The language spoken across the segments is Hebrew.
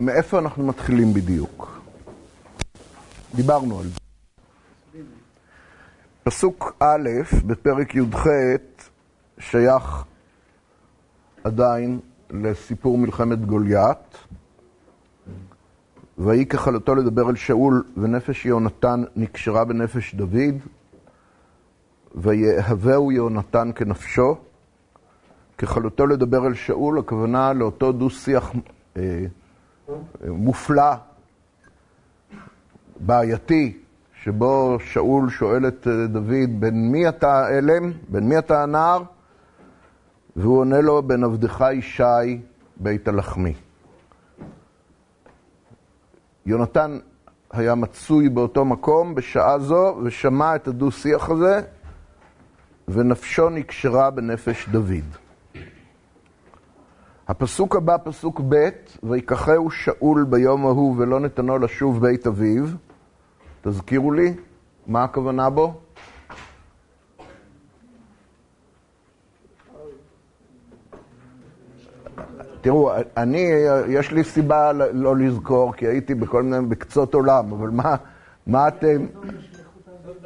מאיפה אנחנו מתחילים בדיוק? דיברנו על זה. פסוק א' בפרק י"ח שייך עדיין לסיפור מלחמת גוליית. ויהי ככלתו לדבר אל שאול, ונפש יהונתן נקשרה בנפש דוד, ויהבהו יהונתן כנפשו. ככלותו לדבר אל שאול, הכוונה לאותו דו-שיח אה, מופלא, בעייתי, שבו שאול שואל את דוד, בן מי אתה אלם? בן מי אתה הנער? והוא עונה לו, בן עבדך ישי בית הלחמי. יונתן היה מצוי באותו מקום בשעה זו ושמע את הדו-שיח הזה, ונפשו נקשרה בנפש דוד. הפסוק הבא, פסוק ב', ויקחהו שאול ביום ההוא ולא נתנו לשוב בית אביו. תזכירו לי, מה הכוונה בו? תראו, אני, יש לי סיבה לא לזכור, כי הייתי בכל מיני, בקצות עולם, אבל מה, מה אתם...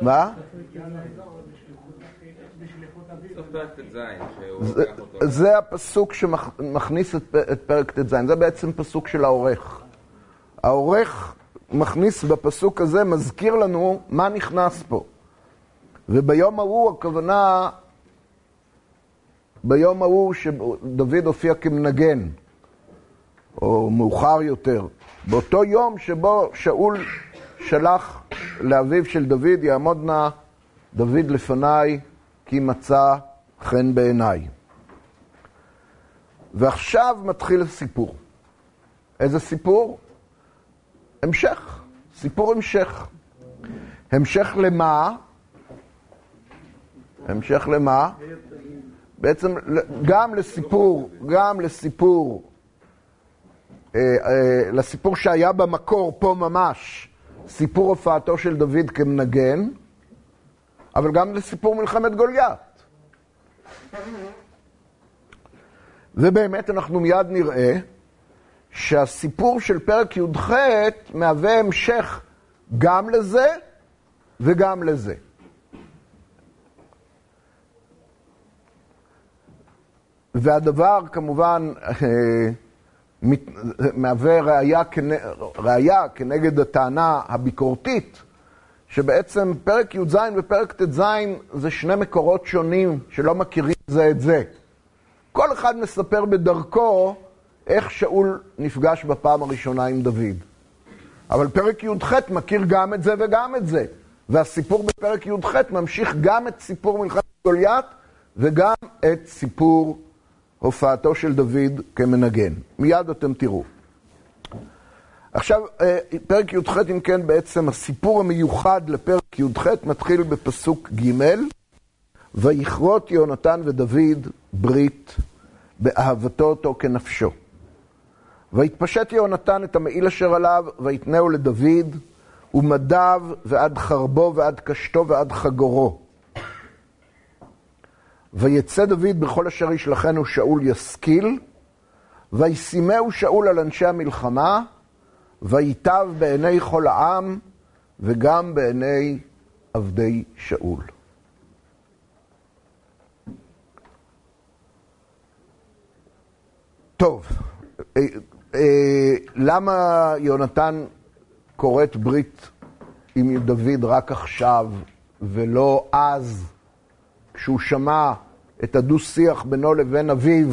מה? זה הפסוק שמכניס את פרק ט"ז, זה בעצם פסוק של העורך. העורך מכניס בפסוק הזה, מזכיר לנו מה נכנס פה. וביום ההוא הכוונה, ביום ההוא שדוד הופיע כמנגן, או מאוחר יותר, באותו יום שבו שאול שלח לאביו של דוד, יעמוד נא דוד לפניי כי מצא חן בעיניי. ועכשיו מתחיל הסיפור. איזה סיפור? המשך, סיפור המשך. המשך למה? המשך למה? בעצם גם לסיפור, גם לסיפור, אה, אה, לסיפור שהיה במקור פה ממש, סיפור הופעתו של דוד כמנגן, אבל גם לסיפור מלחמת גוליית. ובאמת אנחנו מיד נראה שהסיפור של פרק י"ח מהווה המשך גם לזה וגם לזה. והדבר כמובן מהווה ראייה, ראייה כנגד הטענה הביקורתית שבעצם פרק י"ז ופרק ט"ז זה שני מקורות שונים שלא מכירים זה את זה. כל אחד מספר בדרכו איך שאול נפגש בפעם הראשונה עם דוד. אבל פרק י"ח מכיר גם את זה וגם את זה. והסיפור בפרק י"ח ממשיך גם את סיפור מלחמת גוליית וגם את סיפור הופעתו של דוד כמנגן. מיד אתם תראו. עכשיו, אה, פרק י"ח, אם כן, בעצם הסיפור המיוחד לפרק י"ח מתחיל בפסוק ג' ויכרות יונתן ודוד ברית באהבתו אותו כנפשו. ויתפשט יהונתן את המעיל אשר עליו, ויתנהו לדוד, ומדיו ועד חרבו ועד קשתו ועד חגורו. ויצא דוד בכל אשר ישלחנו שאול ישכיל, וישימהו שאול על אנשי המלחמה, וייטב בעיני כל העם וגם בעיני עבדי שאול. טוב, אה, אה, למה יונתן כורת ברית עם דוד רק עכשיו ולא אז, כשהוא שמע את הדו-שיח בינו לבין אביו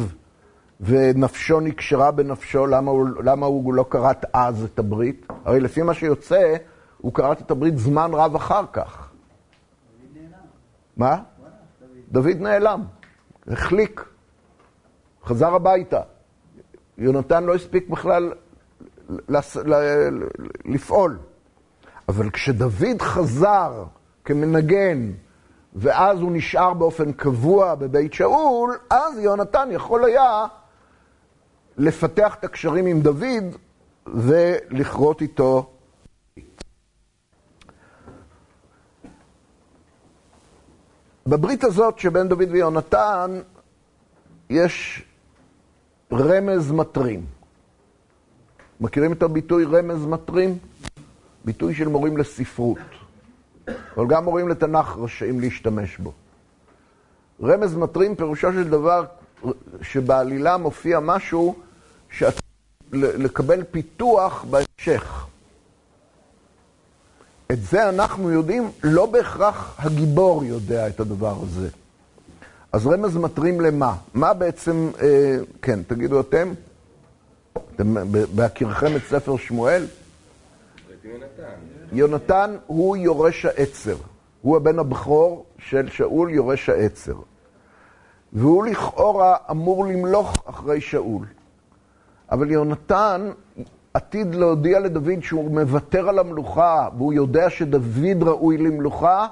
ונפשו נקשרה בנפשו, למה הוא, למה הוא לא כרת אז את הברית? הרי לפי מה שיוצא, הוא כרת את הברית זמן רב אחר כך. דוד נעלם. מה? דוד נעלם, החליק, חזר הביתה. יונתן לא הספיק בכלל לפעול. אבל כשדוד חזר כמנגן, ואז הוא נשאר באופן קבוע בבית שאול, אז יונתן יכול היה לפתח את הקשרים עם דוד ולכרות איתו. בברית הזאת שבין דוד ויונתן יש רמז מטרים. מכירים את הביטוי רמז מטרים? ביטוי של מורים לספרות. אבל גם מורים לתנ"ך רשאים להשתמש בו. רמז מטרים פירושו של דבר שבעלילה מופיע משהו שאת... לקבל פיתוח בהמשך. את זה אנחנו יודעים, לא בהכרח הגיבור יודע את הדבר הזה. אז רמז מטרים למה? מה בעצם, אה, כן, תגידו אתם, אתם בהכירכם את ספר שמואל? יונתן. יונתן הוא יורש העצר. הוא הבן הבכור של שאול, יורש העצר. והוא לכאורה אמור למלוך אחרי שאול. אבל יונתן עתיד להודיע לדוד שהוא מוותר על המלוכה, והוא יודע שדוד ראוי למלוכה,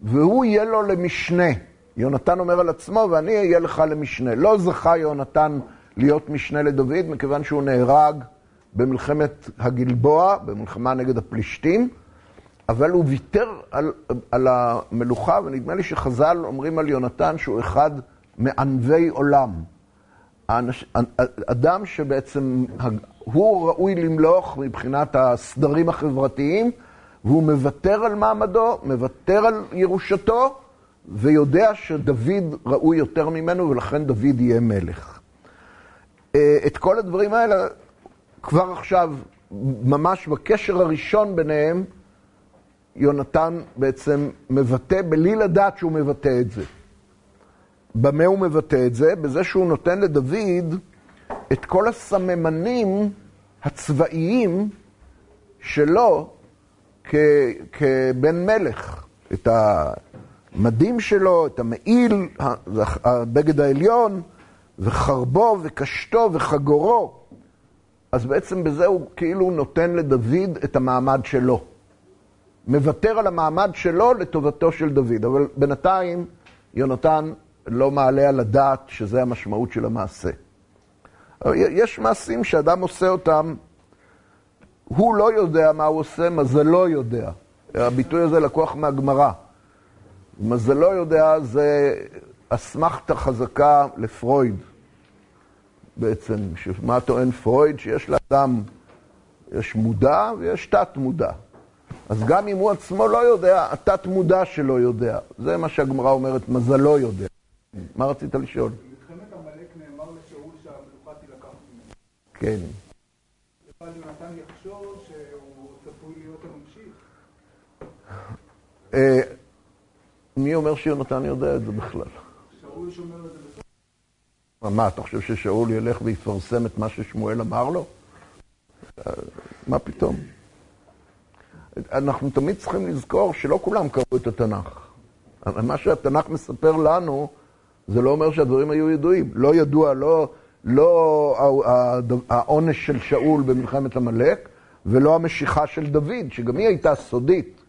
והוא יהיה לו למשנה. יונתן אומר על עצמו, ואני אהיה לך למשנה. לא זכה יונתן להיות משנה לדוד, מכיוון שהוא נהרג במלחמת הגלבוע, במלחמה נגד הפלישתים, אבל הוא ויתר על, על המלוכה, ונדמה לי שחז"ל אומרים על יונתן שהוא אחד מענבי עולם. אדם שבעצם הוא ראוי למלוך מבחינת הסדרים החברתיים, והוא מוותר על מעמדו, מוותר על ירושתו, ויודע שדוד ראוי יותר ממנו, ולכן דוד יהיה מלך. אה, את כל הדברים האלה, כבר עכשיו, ממש בקשר הראשון ביניהם, יונתן בעצם מבטא, בלי לדעת שהוא מבטא את זה. במה הוא מבטא את זה? בזה שהוא נותן לדוד את כל הסממנים הצבאיים שלו כ, כבן מלך. את המדים שלו, את המעיל, הבגד העליון, וחרבו, וקשתו, וחגורו. אז בעצם בזה הוא כאילו נותן לדוד את המעמד שלו. מוותר על המעמד שלו לטובתו של דוד. אבל בינתיים יונתן לא מעלה על הדעת שזה המשמעות של המעשה. יש מעשים שאדם עושה אותם, הוא לא יודע מה הוא עושה, מזלו יודע. הביטוי הזה לקוח מהגמרא. מזלו יודע זה אסמכתה חזקה לפרויד, בעצם. מה טוען פרויד? שיש לאדם, יש מודע ויש תת-מודע. אז גם אם הוא עצמו לא יודע, התת-מודע שלו יודע. זה מה שהגמרא אומרת, מזלו יודע. מה רצית לשאול? במלחמת עמלק נאמר לשאול שהמלוכה תילקח ממנו. כן. אבל יונתן יחשוב שהוא צפוי להיות הממשיך. אה, מי אומר שיונתן יודע את זה בכלל? שאול שומר את זה בסוף. מה, אתה חושב ששאול ילך ויפרסם את מה ששמואל אמר לו? אה, מה פתאום? אנחנו תמיד צריכים לזכור שלא כולם קראו את התנ"ך. מה שהתנ"ך מספר לנו, זה לא אומר שהדברים היו ידועים. לא ידוע, לא, לא העונש של שאול במלחמת עמלק, ולא המשיכה של דוד, שגם היא הייתה סודית.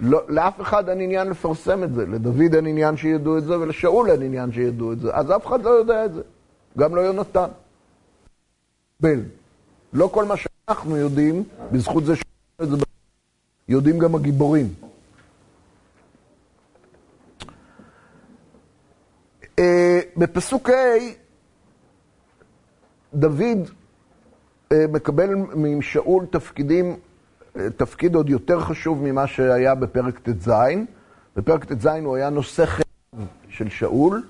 לא, לאף אחד אין עניין לפרסם את זה. לדוד אין עניין שידעו את זה, ולשאול אין עניין שידעו את זה. אז אף אחד לא יודע את זה. גם לא יונתן. בל. לא כל מה שאנחנו יודעים, בזכות זה זה, יודעים גם הגיבורים. בפסוק ה' דוד אה, מקבל משאול תפקידים, אה, תפקיד עוד יותר חשוב ממה שהיה בפרק ט"ז. בפרק ט"ז הוא היה נושא חייו של שאול,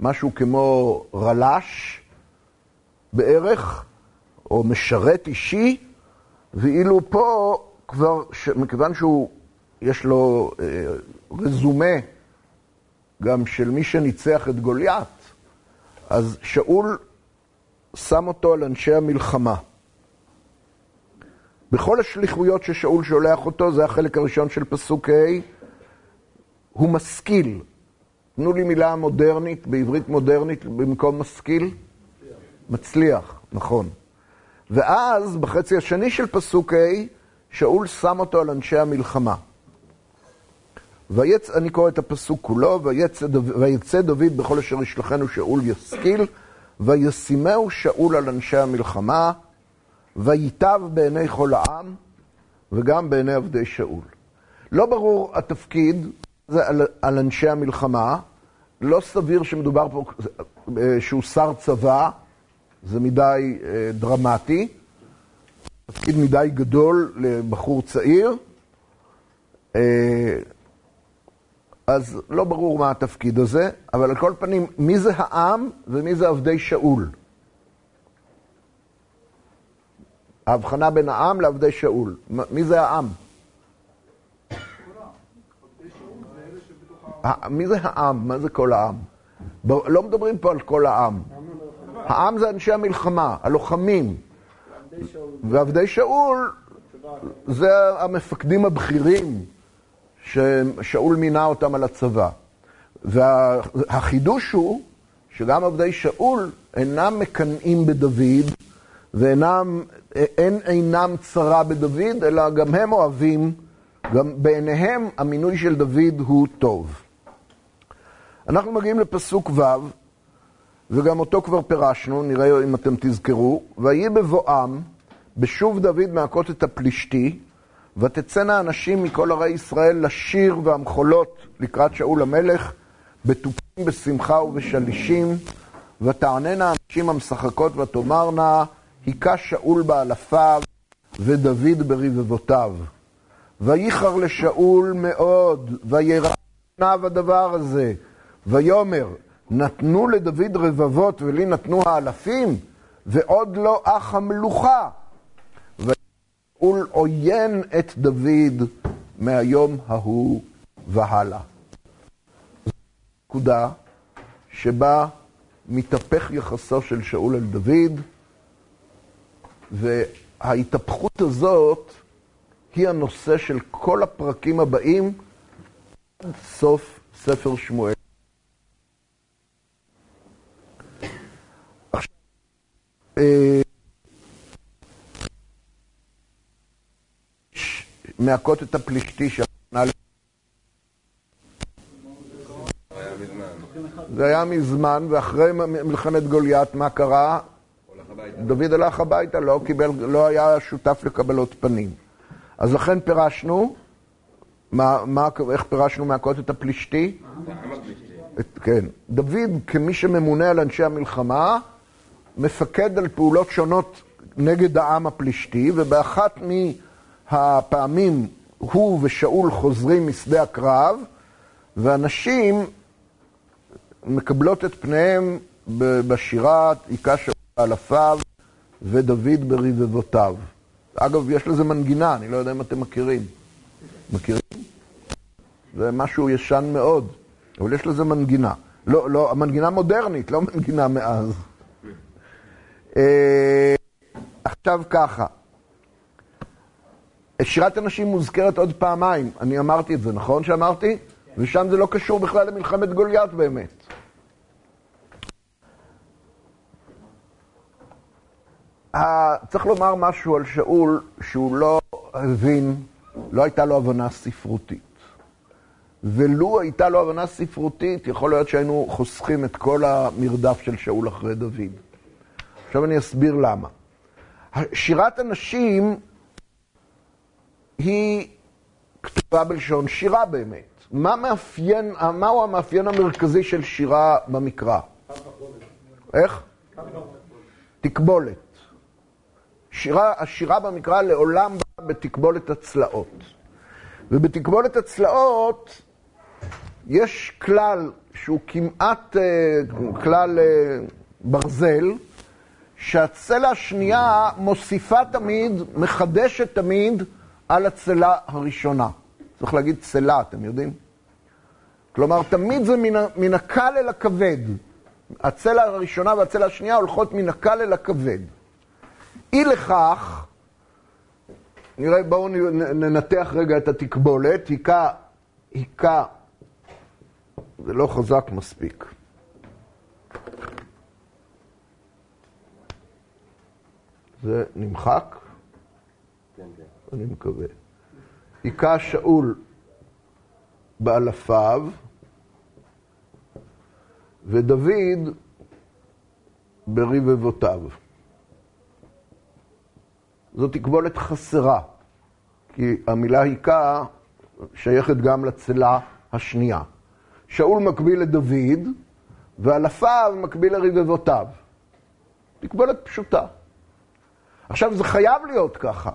משהו כמו רל"ש בערך, או משרת אישי, ואילו פה כבר, מכיוון שהוא, יש לו רזומה גם של מי שניצח את גוליית, אז שאול שם אותו על אנשי המלחמה. בכל השליחויות ששאול שולח אותו, זה החלק הראשון של פסוק ה', הוא משכיל. תנו לי מילה מודרנית, בעברית מודרנית, במקום משכיל? מצליח. נכון. ואז, בחצי השני של פסוק ה', שאול שם אותו על אנשי המלחמה. ויצ... אני קורא את הפסוק כולו, ויצא, דו... ויצא דוד בכל אשר ישלחנו שאול ישכיל, וישימהו שאול על אנשי המלחמה, וייטב בעיני כל העם, וגם בעיני עבדי שאול. לא ברור התפקיד, זה על, על אנשי המלחמה, לא סביר שמדובר פה שהוא שר צבא, זה מדי אה, דרמטי, תפקיד מדי גדול לבחור צעיר, אה, אז לא ברור מה התפקיד הזה, אבל על כל פנים, מי זה העם ומי זה עבדי שאול? ההבחנה בין העם לעבדי שאול. מי זה העם? מי זה העם? מה זה כל העם? לא מדברים פה על כל העם. העם זה אנשי המלחמה, הלוחמים. ועבדי שאול זה המפקדים הבכירים ששאול מינה אותם על הצבא. והחידוש הוא שגם עבדי שאול אינם מקנאים בדוד ואינם אין אינם צרה בדוד, אלא גם הם אוהבים, גם בעיניהם המינוי של דוד הוא טוב. אנחנו מגיעים לפסוק ו', וגם אותו כבר פירשנו, נראה אם אתם תזכרו. ויהי בבואם, בשוב דוד מהכות את הפלישתי, ותצאנה אנשים מכל ערי ישראל לשיר והמחולות לקראת שאול המלך, בתופים בשמחה ובשלישים, ותעננה הנשים המשחקות ותאמרנה, היכה שאול באלפיו ודוד ברבבותיו. וייחר לשאול מאוד, וירא עיניו הדבר הזה, ויאמר, נתנו לדוד רבבות ולי נתנו האלפים, ועוד לא אח המלוכה. ושאול עוין את דוד מהיום ההוא והלאה. נקודה שבה מתהפך יחסו של שאול אל דוד, וההתהפכות הזאת היא הנושא של כל הפרקים הבאים עד סוף ספר שמואל. אה, מהכות את הפלישתי שהכנה זה היה מזמן, ואחרי מלחמת גוליית, מה קרה? דוד הלך הביתה, לא, קיבל, לא היה שותף לקבלות פנים. אז לכן פירשנו, מה, מה, איך פירשנו מהכות את הפלישתי? את, כן. דוד, כמי שממונה על אנשי המלחמה, מפקד על פעולות שונות נגד העם הפלישתי, ובאחת מהפעמים הוא ושאול חוזרים משדה הקרב, ואנשים מקבלות את פניהם בשירה, היכה שאול באלפיו ודוד ברבבותיו. אגב, יש לזה מנגינה, אני לא יודע אם אתם מכירים. מכירים? זה משהו ישן מאוד, אבל יש לזה מנגינה. לא, לא, המנגינה מודרנית, לא מנגינה מאז. אה, עכשיו ככה, שירת הנשים מוזכרת עוד פעמיים, אני אמרתי את זה, נכון שאמרתי? ושם זה לא קשור בכלל למלחמת גוליית באמת. צריך לומר משהו על שאול שהוא לא הבין, לא הייתה לו הבנה ספרותית. ולו הייתה לו הבנה ספרותית, יכול להיות שהיינו חוסכים את כל המרדף של שאול אחרי דוד. עכשיו אני אסביר למה. שירת הנשים היא כתובה בלשון שירה באמת. מה מאפיין, מהו המאפיין המרכזי של שירה במקרא? איך? תקבולת. שירה, השירה במקרא לעולם באה בתקבולת הצלעות. ובתקבולת הצלעות יש כלל שהוא כמעט uh, כלל uh, ברזל, שהצלע השנייה מוסיפה תמיד, מחדשת תמיד על הצלע הראשונה. צריך להגיד צלע, אתם יודעים? כלומר, תמיד זה מן, מן הקל אל הכבד. הצלע הראשונה והצלע השנייה הולכות מן הקל אל הכבד. אי לכך, נראה, בואו ננתח רגע את התקבולת, היכה, היכה, זה לא חזק מספיק. זה נמחק? אני מקווה. היכה שאול באלפיו, ודוד ברבבותיו. זו תקבולת חסרה, כי המילה היכה שייכת גם לצלה השנייה. שאול מקביל לדוד, ואלפיו מקביל לרבבותיו. תקבולת פשוטה. עכשיו, זה חייב להיות ככה,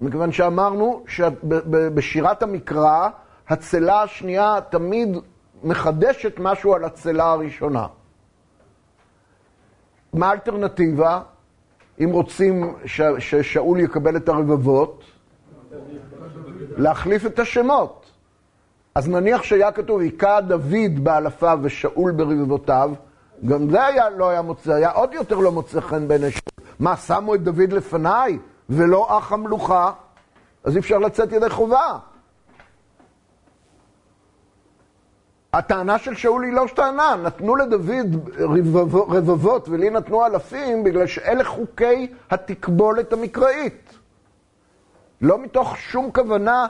מכיוון שאמרנו שבשירת המקרא, הצלה השנייה תמיד מחדשת משהו על הצלה הראשונה. מה האלטרנטיבה, אם רוצים ש, ששאול יקבל את הרבבות? להחליף את השמות. אז נניח שהיה כתוב, היכה דוד באלפיו ושאול ברבבותיו, גם זה היה, לא היה מוצא, היה עוד יותר לא מוצא חן בעיני שאול. מה, שמו את דוד לפניי ולא אח המלוכה? אז אי אפשר לצאת ידי חובה. הטענה של שאול היא לא טענה, נתנו לדוד רבבות ולי נתנו אלפים בגלל שאלה חוקי התקבולת המקראית. לא מתוך שום כוונה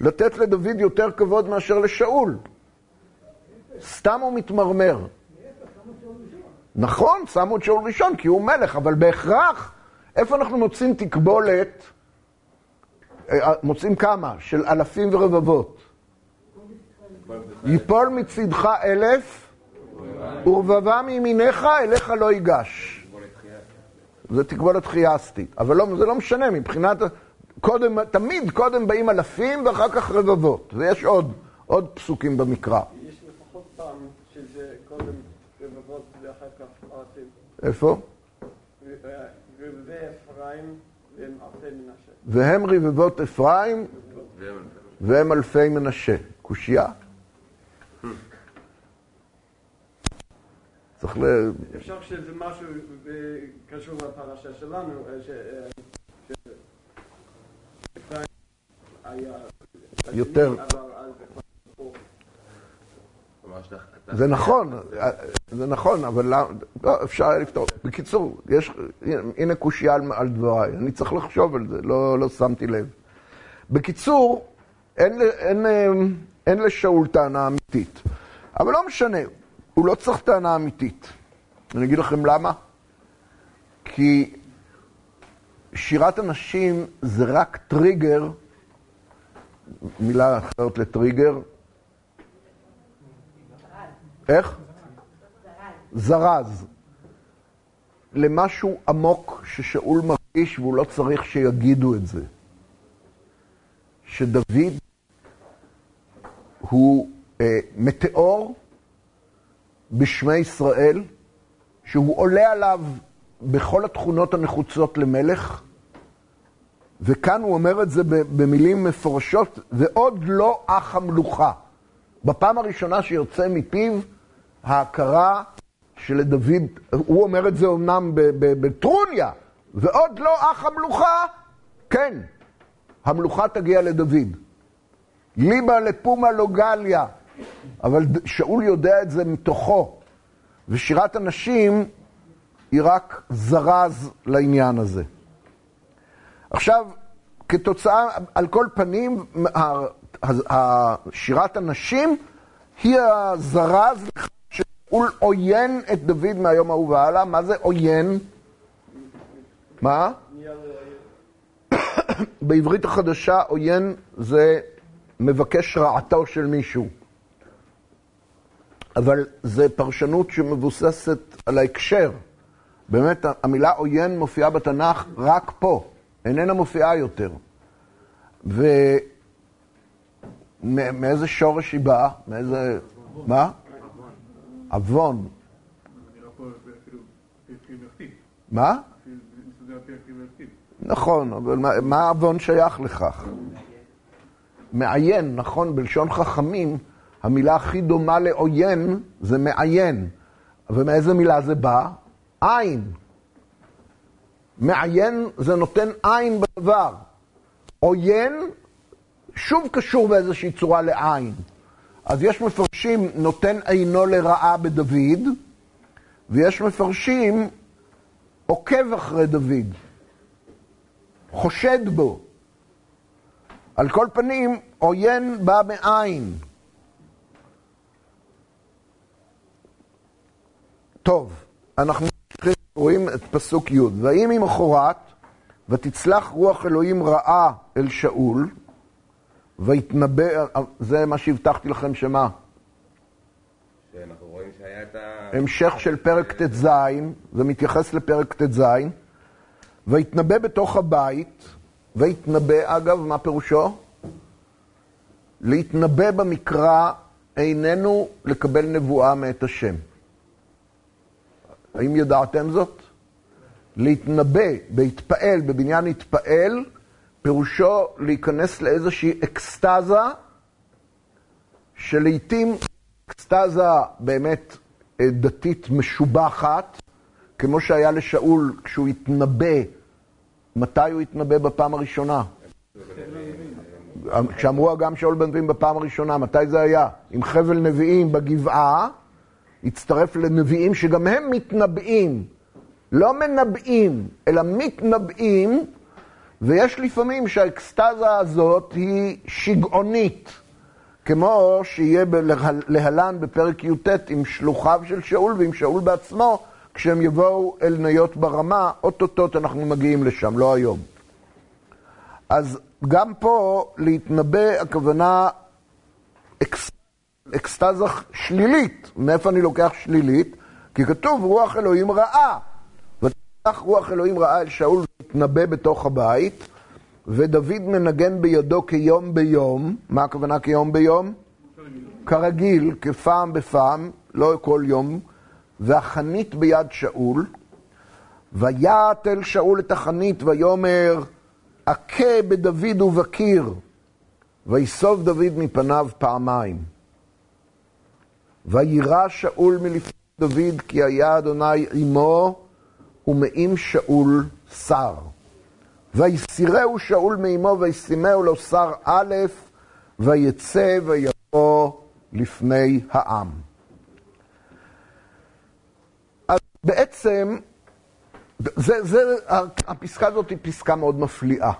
לתת לדוד יותר כבוד מאשר לשאול. סתם הוא מתמרמר. נכון, שמו את שאול ראשון כי הוא מלך, אבל בהכרח, איפה אנחנו מוצאים תקבולת? אה, מוצאים כמה? של אלפים ורבבות. יפול מצדך אלף, ורבבה מימיניך, אליך לא ייגש. זה תקבולת חייסתית. אבל לא, זה לא משנה, מבחינת... קודם, תמיד קודם באים אלפים ואחר כך רבבות. ויש עוד, עוד פסוקים במקרא. יש לפחות פעם שזה קודם רבבות ואחר כך אלפים. איפה? והם רבבות אפרים והם אלפי מנשה. קושייה? צריך ל... אפשר שזה משהו אה, קשור לפרשה שלנו, אה, ש... אה, היה... יותר. זה נכון, זה נכון, אבל למה- לא, אפשר היה לפתור. בקיצור, יש, הנה קושייה על, על דבריי, אני צריך לחשוב על זה, לא, לא שמתי לב. בקיצור, אין, ל- אין, אה, אין לשאול טענה אמיתית. אבל לא משנה, הוא לא צריך טענה אמיתית. אני אגיד לכם למה. כי שירת הנשים זה רק טריגר, מילה אחרת לטריגר, איך? זרז. למשהו עמוק ששאול מרגיש והוא לא צריך שיגידו את זה. שדוד הוא אה, מטאור בשמי ישראל, שהוא עולה עליו בכל התכונות הנחוצות למלך, וכאן הוא אומר את זה במילים מפורשות, ועוד לא אח המלוכה. בפעם הראשונה שיוצא מפיו ההכרה שלדוד, הוא אומר את זה אמנם בטרוניה, ועוד לא אח המלוכה, כן, המלוכה תגיע לדוד. ליבה לפומה לא גליה, אבל שאול יודע את זה מתוכו, ושירת הנשים היא רק זרז לעניין הזה. עכשיו, כתוצאה, על כל פנים, שירת הנשים היא הזרז שאול עוין את דוד מהיום ההוא והלאה. מה זה עוין? מה? בעברית החדשה עוין זה מבקש רעתו של מישהו. אבל זו פרשנות שמבוססת על ההקשר. באמת, המילה עוין מופיעה בתנ"ך רק פה, איננה מופיעה יותר. ומאיזה שורש היא באה? מאיזה... מה? עוון. פרימיטיב, מה? נכון, אבל מה- מה העוון שייך לכך? מעיין, נכון, בלשון חכמים, המילה הכי דומה לעוין זה מעיין. ומאיזה מילה זה בא? עין. מעיין זה נותן עין בדבר. עוין שוב קשור באיזושהי צורה לעין. אז יש מפרשים נותן עינו לרעה בדוד, ויש מפרשים עוקב אחרי דוד. חושד בו. על כל פנים, עוין בא מאין. טוב, אנחנו רואים את פסוק י' ויהי ממחרת, ותצלח רוח אלוהים רעה אל שאול, ויתנבא, זה מה שהבטחתי לכם שמה? שאנחנו רואים שהיה את ה... המשך של פרק ט"ז, זה מתייחס לפרק ט"ז, ויתנבא בתוך הבית, ויתנבא, אגב, מה פירושו? להתנבא במקרא איננו לקבל נבואה מאת השם. האם ידעתם זאת? להתנבא, בהתפעל, בבניין התפעל, פירושו להיכנס לאיזושהי אקסטזה, שלעיתים אקסטזה באמת אה, דתית משובחת, כמו שהיה לשאול כשהוא התנבא. מתי הוא התנבא בפעם הראשונה? כשאמרו אגם שאול בנביאים בפעם הראשונה, מתי זה היה? עם חבל נביאים בגבעה, הצטרף לנביאים שגם הם מתנבאים, לא מנבאים, אלא מתנבאים, ויש לפעמים שהאקסטזה הזאת היא שגעונית, כמו שיהיה להלן בפרק י"ט עם שלוחיו של שאול ועם שאול בעצמו, כשהם יבואו אל ניות ברמה, אוטוטוט אנחנו מגיעים לשם, לא היום. אז גם פה להתנבא, הכוונה אקס, אקסטזה שלילית. מאיפה אני לוקח שלילית? כי כתוב רוח אלוהים רעה. ותלך רוח אלוהים רעה אל שאול והתנבא בתוך הבית, ודוד מנגן בידו כיום ביום. מה הכוונה כיום ביום? כרגיל, כפעם בפעם, לא כל יום, והחנית ביד שאול. ויעט אל שאול את החנית ויאמר אכה בדוד ובקיר, ויסוב דוד מפניו פעמיים. וירא שאול מלפני דוד, כי היה אדוני עמו, ומעם שאול שר. ויסירהו שאול מעמו, וישימהו לו שר א', ויצא ויבוא לפני העם. אז בעצם זה, זה, הפסקה הזאת היא פסקה מאוד מפליאה.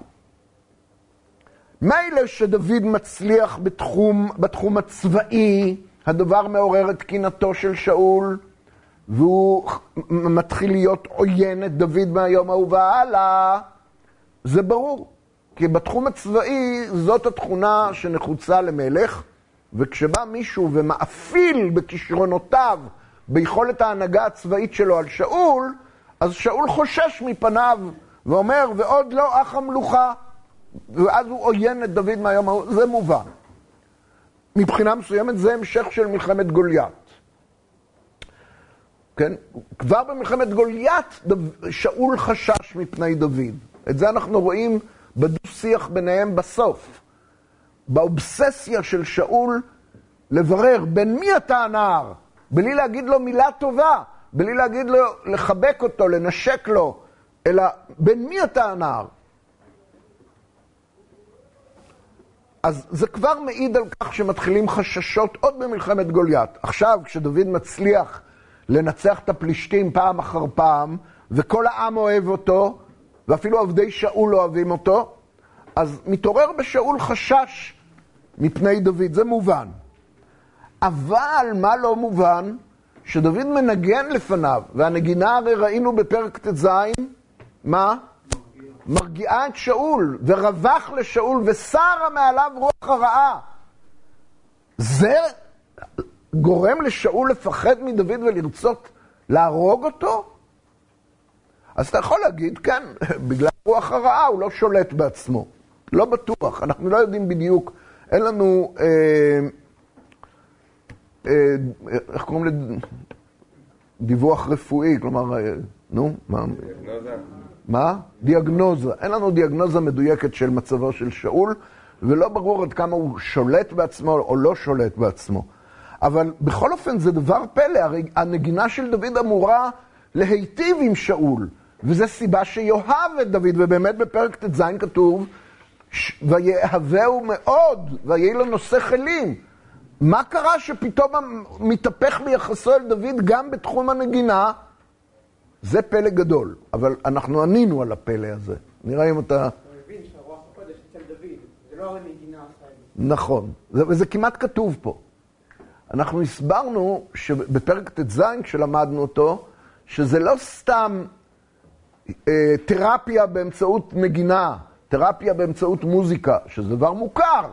מילא שדוד מצליח בתחום, בתחום הצבאי, הדבר מעורר את קינתו של שאול, והוא מתחיל להיות עוין את דוד מהיום ההוא והלאה, זה ברור. כי בתחום הצבאי זאת התכונה שנחוצה למלך, וכשבא מישהו ומאפיל בכישרונותיו, ביכולת ההנהגה הצבאית שלו על שאול, אז שאול חושש מפניו ואומר, ועוד לא אח המלוכה. ואז הוא עוין את דוד מהיום ההוא, זה מובן. מבחינה מסוימת זה המשך של מלחמת גוליית. כן? כבר במלחמת גוליית שאול חשש מפני דוד. את זה אנחנו רואים בדו-שיח ביניהם בסוף. באובססיה של שאול לברר בין מי אתה הנער, בלי להגיד לו מילה טובה. בלי להגיד לו, לחבק אותו, לנשק לו, אלא בין מי אתה הנער? אז זה כבר מעיד על כך שמתחילים חששות עוד במלחמת גוליית. עכשיו, כשדוד מצליח לנצח את הפלישתים פעם אחר פעם, וכל העם אוהב אותו, ואפילו עבדי שאול אוהבים אותו, אז מתעורר בשאול חשש מפני דוד, זה מובן. אבל מה לא מובן? שדוד מנגן לפניו, והנגינה הרי ראינו בפרק ט"ז, מה? מרגיעה את שאול, ורווח לשאול, וסרה מעליו רוח הרעה. זה גורם לשאול לפחד מדוד ולרצות להרוג אותו? אז אתה יכול להגיד, כן, בגלל רוח הרעה הוא לא שולט בעצמו. לא בטוח, אנחנו לא יודעים בדיוק, אין לנו... אה, אה, איך קוראים לדיווח רפואי, כלומר, אה, נו, מה? דיאגנוזה. מה? דיאגנוזה. אין לנו דיאגנוזה מדויקת של מצבו של שאול, ולא ברור עד כמה הוא שולט בעצמו או לא שולט בעצמו. אבל בכל אופן זה דבר פלא, הרי הנגינה של דוד אמורה להיטיב עם שאול, וזו סיבה שיאהב את דוד, ובאמת בפרק ט"ז כתוב, ויאהבהו מאוד, ויהי לו נושא כלים. מה קרה שפתאום מתהפך ביחסו אל דוד גם בתחום הנגינה? זה פלא גדול, אבל אנחנו ענינו על הפלא הזה. נראה אם אתה... לא נכון, וזה כמעט כתוב פה. אנחנו הסברנו שבפרק ט"ז, כשלמדנו אותו, שזה לא סתם אה, תרפיה באמצעות נגינה, תרפיה באמצעות מוזיקה, שזה דבר מוכר,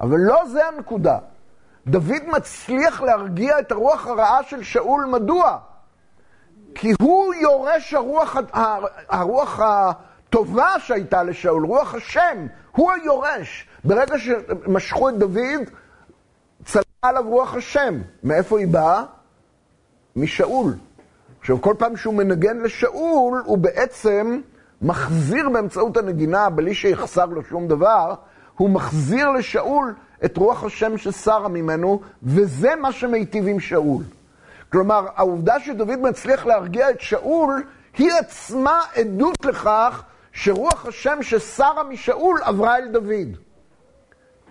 אבל לא זה הנקודה. דוד מצליח להרגיע את הרוח הרעה של שאול, מדוע? כי הוא יורש הרוח, הרוח הטובה שהייתה לשאול, רוח השם, הוא היורש. ברגע שמשכו את דוד, עליו רוח השם. מאיפה היא באה? משאול. עכשיו, כל פעם שהוא מנגן לשאול, הוא בעצם מחזיר באמצעות הנגינה, בלי שיחסר לו שום דבר, הוא מחזיר לשאול את רוח השם שסרה ממנו, וזה מה שמיטיב עם שאול. כלומר, העובדה שדוד מצליח להרגיע את שאול, היא עצמה עדות לכך שרוח השם שסרה משאול עברה אל דוד.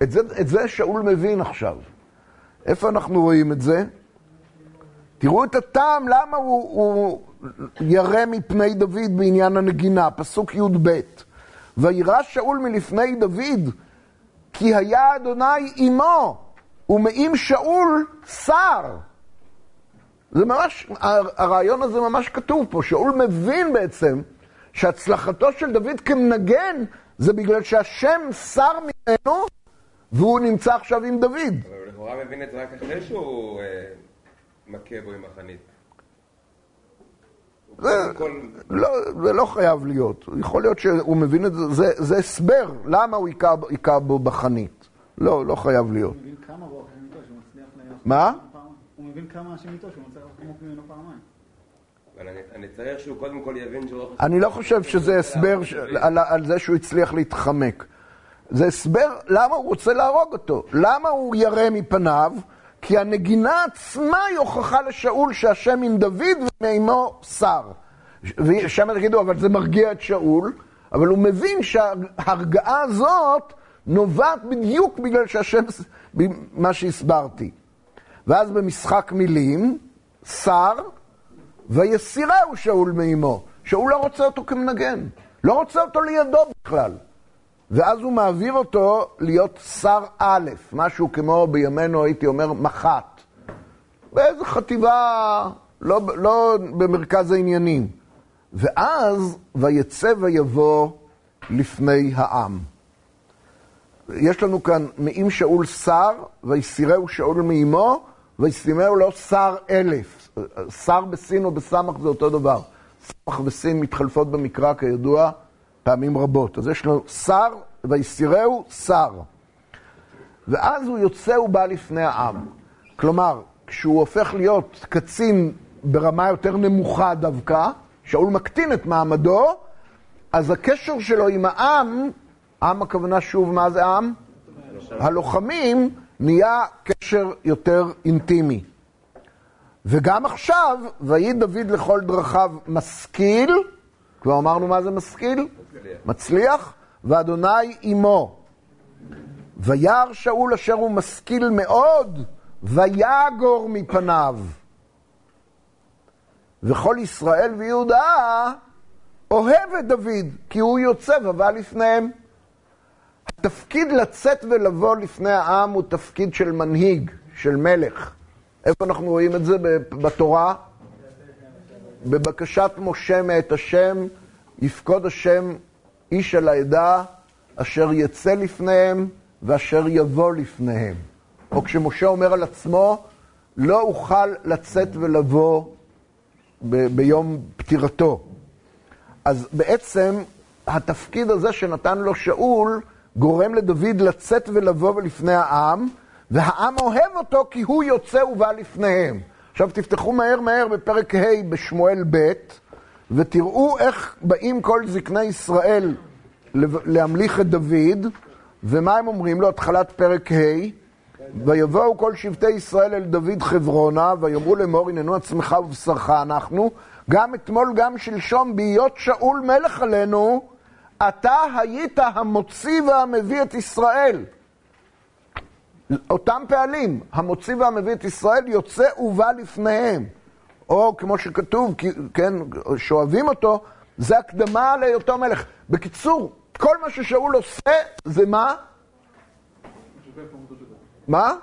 את זה, את זה שאול מבין עכשיו. איפה אנחנו רואים את זה? תראו את הטעם, למה הוא, הוא ירא מפני דוד בעניין הנגינה, פסוק י"ב. וירא שאול מלפני דוד, כי היה אדוני עמו, ומעם שאול שר. זה ממש, הרעיון הזה ממש כתוב פה, שאול מבין בעצם שהצלחתו של דוד כמנגן זה בגלל שהשם שר ממנו והוא נמצא עכשיו עם דוד. הוא לכאורה מבין את זה רק אחרי שהוא אה, מכה בו עם החנית. הוא זה, כל- לא, זה לא חייב להיות. יכול להיות שהוא מבין את זה, זה, זה הסבר למה הוא היכה, בו בחנית. לא, לא חייב להיות. הוא מבין כמה רוח השם איתו שהוא מצליח ל... מה? הוא מבין כמה השם איתו שהוא מצליח לחמוק ממנו פעמיים. אבל אני- אני צריך שהוא קודם כל יבין שהוא לא... אני לא חושב שזה הסבר ש... על, על זה שהוא הצליח להתחמק. זה הסבר למה הוא רוצה להרוג אותו. למה הוא ירא מפניו? כי הנגינה עצמה היא הוכחה לשאול שהשם עם דוד ומעמו שר. ושם תגידו, אבל זה מרגיע את שאול, אבל הוא מבין שההרגעה הזאת נובעת בדיוק בגלל שהשם, מה שהסברתי. ואז במשחק מילים, שר, ויסירהו שאול מעמו. שאול לא רוצה אותו כמנגן, לא רוצה אותו לידו בכלל. ואז הוא מעביר אותו להיות שר א', משהו כמו בימינו הייתי אומר מח"ט. באיזו חטיבה, לא, לא במרכז העניינים. ואז ויצא ויבוא לפני העם. יש לנו כאן מעם שאול שר, ויסירהו שאול מעמו, וישימהו לו שר אלף. שר בסין או בסמך זה אותו דבר. סמך וסין מתחלפות במקרא כידוע פעמים רבות. אז יש לנו שר, ויסירהו שר. ואז הוא יוצא ובא לפני העם. כלומר, כשהוא הופך להיות קצין ברמה יותר נמוכה דווקא, שאול מקטין את מעמדו, אז הקשר שלו עם העם, עם הכוונה שוב, מה זה עם? הלוחמים, נהיה קשר יותר אינטימי. וגם עכשיו, ויהי דוד לכל דרכיו משכיל, כבר אמרנו מה זה משכיל? מצליח. ואדוני עמו. וירא שאול אשר הוא משכיל מאוד, ויגור מפניו. וכל ישראל ויהודה אוהב את דוד, כי הוא יוצא ובא לפניהם. התפקיד לצאת ולבוא לפני העם הוא תפקיד של מנהיג, של מלך. איפה אנחנו רואים את זה בתורה? בבקשת משה מאת השם, יפקוד השם איש על העדה, אשר יצא לפניהם ואשר יבוא לפניהם. או כשמשה אומר על עצמו, לא אוכל לצאת ולבוא ב- ביום פטירתו. אז בעצם התפקיד הזה שנתן לו שאול, גורם לדוד לצאת ולבוא לפני העם, והעם אוהב אותו כי הוא יוצא ובא לפניהם. עכשיו תפתחו מהר מהר בפרק ה' בשמואל ב', ותראו איך באים כל זקני ישראל להמליך את דוד, ומה הם אומרים לו? התחלת פרק ה' ויבואו כל שבטי ישראל אל דוד חברונה, ויאמרו לאמור, הננו עצמך ובשרך אנחנו, גם אתמול גם שלשום, בהיות שאול מלך עלינו, אתה היית המוציא והמביא את ישראל. אותם פעלים, המוציא והמביא את ישראל, יוצא ובא לפניהם. או כמו שכתוב, כן, שאוהבים אותו, זה הקדמה להיותו מלך. בקיצור, כל מה ששאול עושה, זה מה? מה?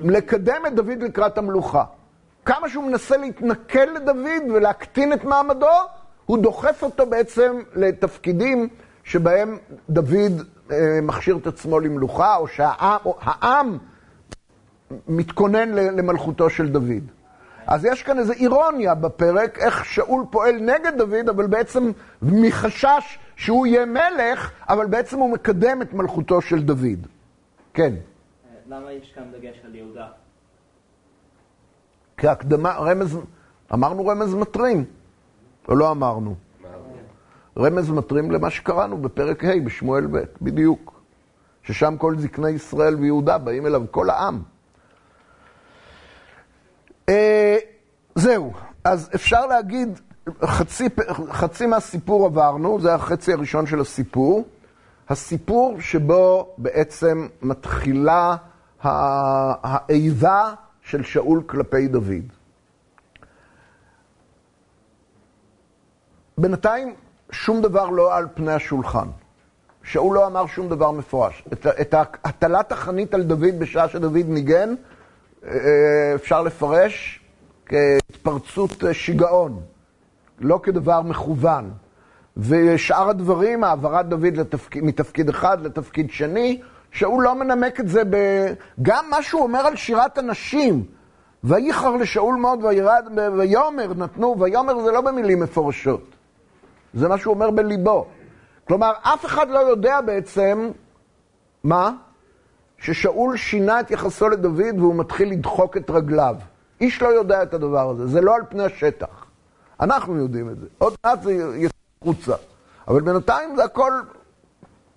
לקדם את דוד לקראת המלוכה. כמה שהוא מנסה להתנכל לדוד ולהקטין את מעמדו, הוא דוחף אותו בעצם לתפקידים שבהם דוד אה, מכשיר את עצמו למלוכה, או שהעם או מתכונן למלכותו של דוד. אז יש כאן איזו אירוניה בפרק, איך שאול פועל נגד דוד, אבל בעצם מחשש שהוא יהיה מלך, אבל בעצם הוא מקדם את מלכותו של דוד. כן. למה יש כאן דגש על יהודה? כהקדמה, רמז, אמרנו רמז מטרים, או לא אמרנו? רמז מטרים למה שקראנו בפרק ה' בשמואל ב', בדיוק. ששם כל זקני ישראל ויהודה באים אליו, כל העם. אה, זהו, אז אפשר להגיד, חצי, חצי מהסיפור עברנו, זה החצי הראשון של הסיפור. הסיפור שבו בעצם מתחילה האיבה של שאול כלפי דוד. בינתיים שום דבר לא על פני השולחן. שאול לא אמר שום דבר מפורש. את, הטלת החנית על דוד בשעה שדוד ניגן, אפשר לפרש כהתפרצות שיגעון, לא כדבר מכוון. ושאר הדברים, העברת דוד לתפקיד, מתפקיד אחד לתפקיד שני, שאול לא מנמק את זה ב... גם מה שהוא אומר על שירת הנשים, וייחר לשאול מאוד וירד, ויאמר נתנו, ויאמר זה לא במילים מפורשות. זה מה שהוא אומר בליבו. כלומר, אף אחד לא יודע בעצם, מה? ששאול שינה את יחסו לדוד והוא מתחיל לדחוק את רגליו. איש לא יודע את הדבר הזה, זה לא על פני השטח. אנחנו יודעים את זה. עוד מעט זה יצא החוצה. אבל בינתיים זה הכל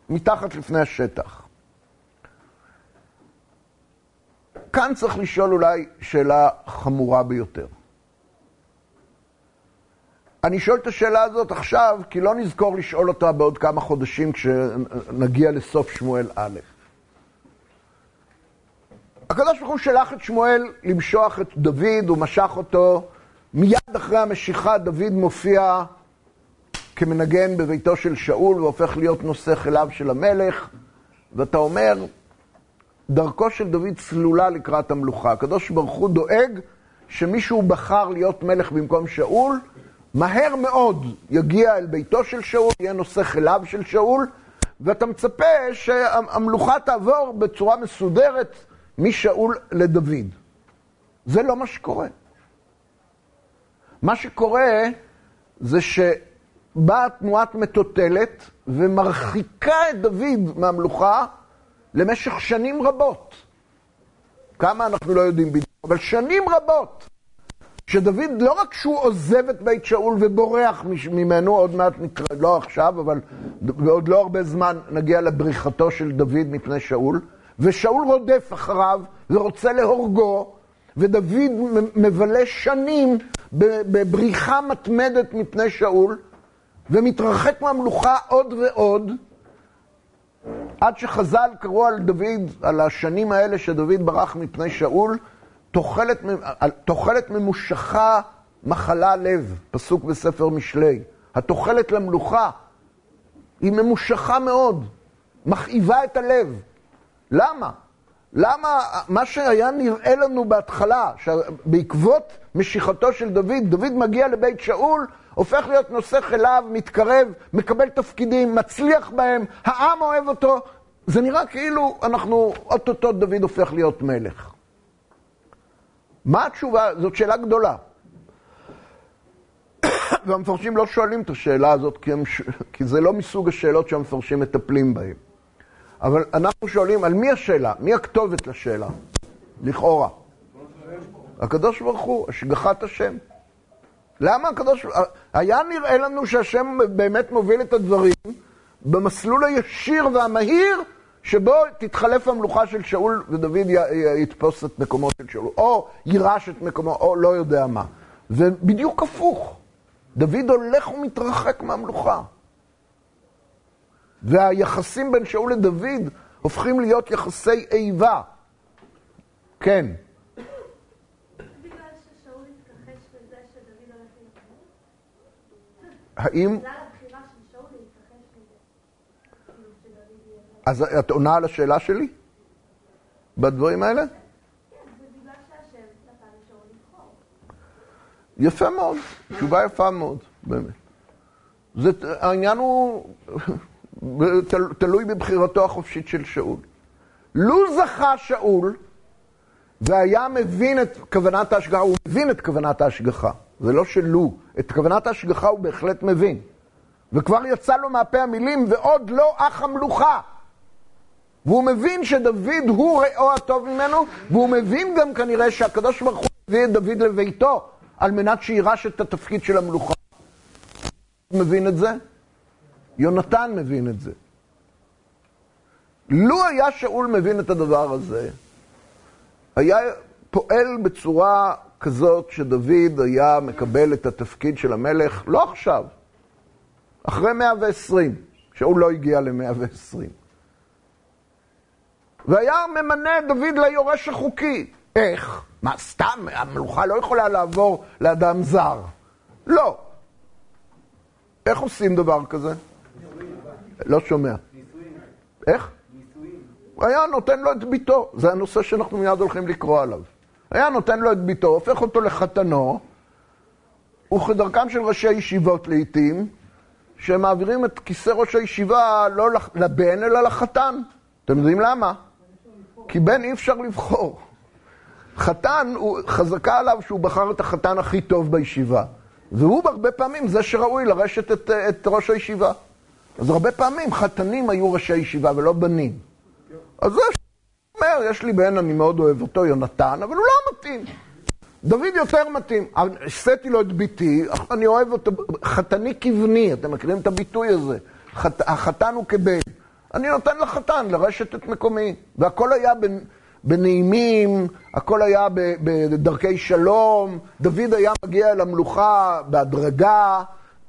מתחת לפני השטח. כאן צריך לשאול אולי שאלה חמורה ביותר. אני שואל את השאלה הזאת עכשיו, כי לא נזכור לשאול אותה בעוד כמה חודשים כשנגיע לסוף שמואל א'. הקדוש ברוך הוא שלח את שמואל למשוח את דוד, הוא משך אותו. מיד אחרי המשיכה דוד מופיע כמנגן בביתו של שאול והופך להיות נושא חיליו של המלך. ואתה אומר, דרכו של דוד צלולה לקראת המלוכה. הקדוש ברוך הוא דואג שמישהו בחר להיות מלך במקום שאול, מהר מאוד יגיע אל ביתו של שאול, יהיה נושא חיליו של שאול, ואתה מצפה שהמלוכה תעבור בצורה מסודרת משאול לדוד. זה לא מה שקורה. מה שקורה זה שבאה תנועת מטוטלת ומרחיקה את דוד מהמלוכה למשך שנים רבות. כמה אנחנו לא יודעים בדיוק, אבל שנים רבות. שדוד, לא רק שהוא עוזב את בית שאול ובורח ממנו, עוד מעט נקרא, לא עכשיו, אבל בעוד לא הרבה זמן נגיע לבריחתו של דוד מפני שאול, ושאול רודף אחריו ורוצה להורגו, ודוד מבלה שנים בבריחה מתמדת מפני שאול, ומתרחק מהמלוכה עוד ועוד, עד שחז"ל קראו על דוד, על השנים האלה שדוד ברח מפני שאול, תוחלת, תוחלת ממושכה מחלה לב, פסוק בספר משלי. התוחלת למלוכה היא ממושכה מאוד, מכאיבה את הלב. למה? למה מה שהיה נראה לנו בהתחלה, שבעקבות משיכתו של דוד, דוד מגיע לבית שאול, הופך להיות נושא חיליו, מתקרב, מקבל תפקידים, מצליח בהם, העם אוהב אותו, זה נראה כאילו אנחנו, אוטוטו דוד הופך להיות מלך. מה התשובה? זאת שאלה גדולה. והמפרשים לא שואלים את השאלה הזאת, כי, הם, כי זה לא מסוג השאלות שהמפרשים מטפלים בהן. אבל אנחנו שואלים, על מי השאלה? מי הכתובת לשאלה? לכאורה. הקדוש ברוך הוא, השגחת השם. למה הקדוש ברוך הוא... היה נראה לנו שהשם באמת מוביל את הדברים במסלול הישיר והמהיר שבו תתחלף המלוכה של שאול ודוד יתפוס את מקומו של שאול, או יירש את מקומו, או לא יודע מה. זה בדיוק הפוך. דוד הולך ומתרחק מהמלוכה. והיחסים בין שאול לדוד הופכים להיות יחסי איבה. כן. האם... אז את עונה על השאלה שלי? בדברים האלה? יפה מאוד, תשובה יפה מאוד, באמת. זה, העניין הוא תל, תלוי בבחירתו החופשית של שאול. לו זכה שאול והיה מבין את כוונת ההשגחה, הוא מבין את כוונת ההשגחה. זה לא שלו, את כוונת ההשגחה הוא בהחלט מבין. וכבר יצא לו מהפה המילים, ועוד לא אח המלוכה. והוא מבין שדוד הוא רעו הטוב ממנו, והוא מבין גם כנראה שהקדוש ברוך הוא הביא את דוד לביתו, על מנת שירש את התפקיד של המלוכה. מבין את זה? יונתן מבין את זה. לו היה שאול מבין את הדבר הזה, היה פועל בצורה כזאת שדוד היה מקבל את התפקיד של המלך, לא עכשיו, אחרי 120, שאול לא הגיע ל-120. והיה ממנה דוד ליורש החוקי. איך? מה, סתם? המלוכה לא יכולה לעבור לאדם זר. לא. איך עושים דבר כזה? לא שומע. איך? היה נותן לו את ביתו, זה הנושא שאנחנו מיד הולכים לקרוא עליו. היה נותן לו את ביתו, הופך אותו לחתנו, וכדרכם של ראשי ישיבות לעיתים, שמעבירים את כיסא ראש הישיבה לא לבן אלא לחתן. אתם יודעים למה? כי בן אי אפשר לבחור. חתן, הוא, חזקה עליו שהוא בחר את החתן הכי טוב בישיבה. והוא הרבה פעמים זה שראוי לרשת את, את ראש הישיבה. אז הרבה פעמים חתנים היו ראשי ישיבה ולא בנים. אז זה אומר, יש לי בן, אני מאוד אוהב אותו, יונתן, אבל הוא לא מתאים. דוד יותר מתאים. השאתי לו את ביתי, אני אוהב אותו, חתני כבני, אתם מכירים את הביטוי הזה? חת, החתן הוא כבן. אני נותן לחתן לרשת את מקומי. והכל היה בנעימים, הכל היה בדרכי שלום. דוד היה מגיע אל המלוכה בהדרגה,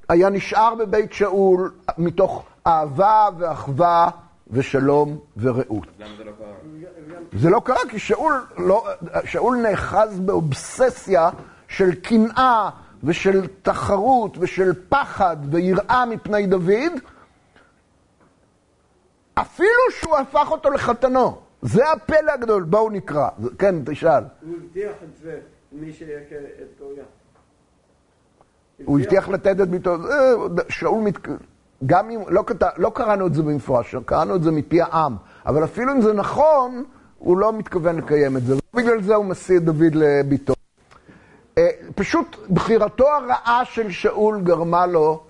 היה נשאר בבית שאול מתוך אהבה ואחווה ושלום ורעות. זה לא קרה? זה לא קרה כי שאול, לא, שאול נאחז באובססיה של קנאה ושל תחרות ושל פחד ויראה מפני דוד, אפילו שהוא הפך אותו לחתנו. זה הפלא הגדול, בואו נקרא. כן, תשאל. הוא הבטיח את זה למי שיכה את גויה. הוא הבטיח לתת את ביתו, זה, שאול מת... גם אם, לא, כת... לא קראנו את זה במפורש, קראנו את זה מפי העם, אבל אפילו אם זה נכון, הוא לא מתכוון לקיים את זה, ובגלל זה הוא את דוד לביתו. אה, פשוט בחירתו הרעה של שאול גרמה לו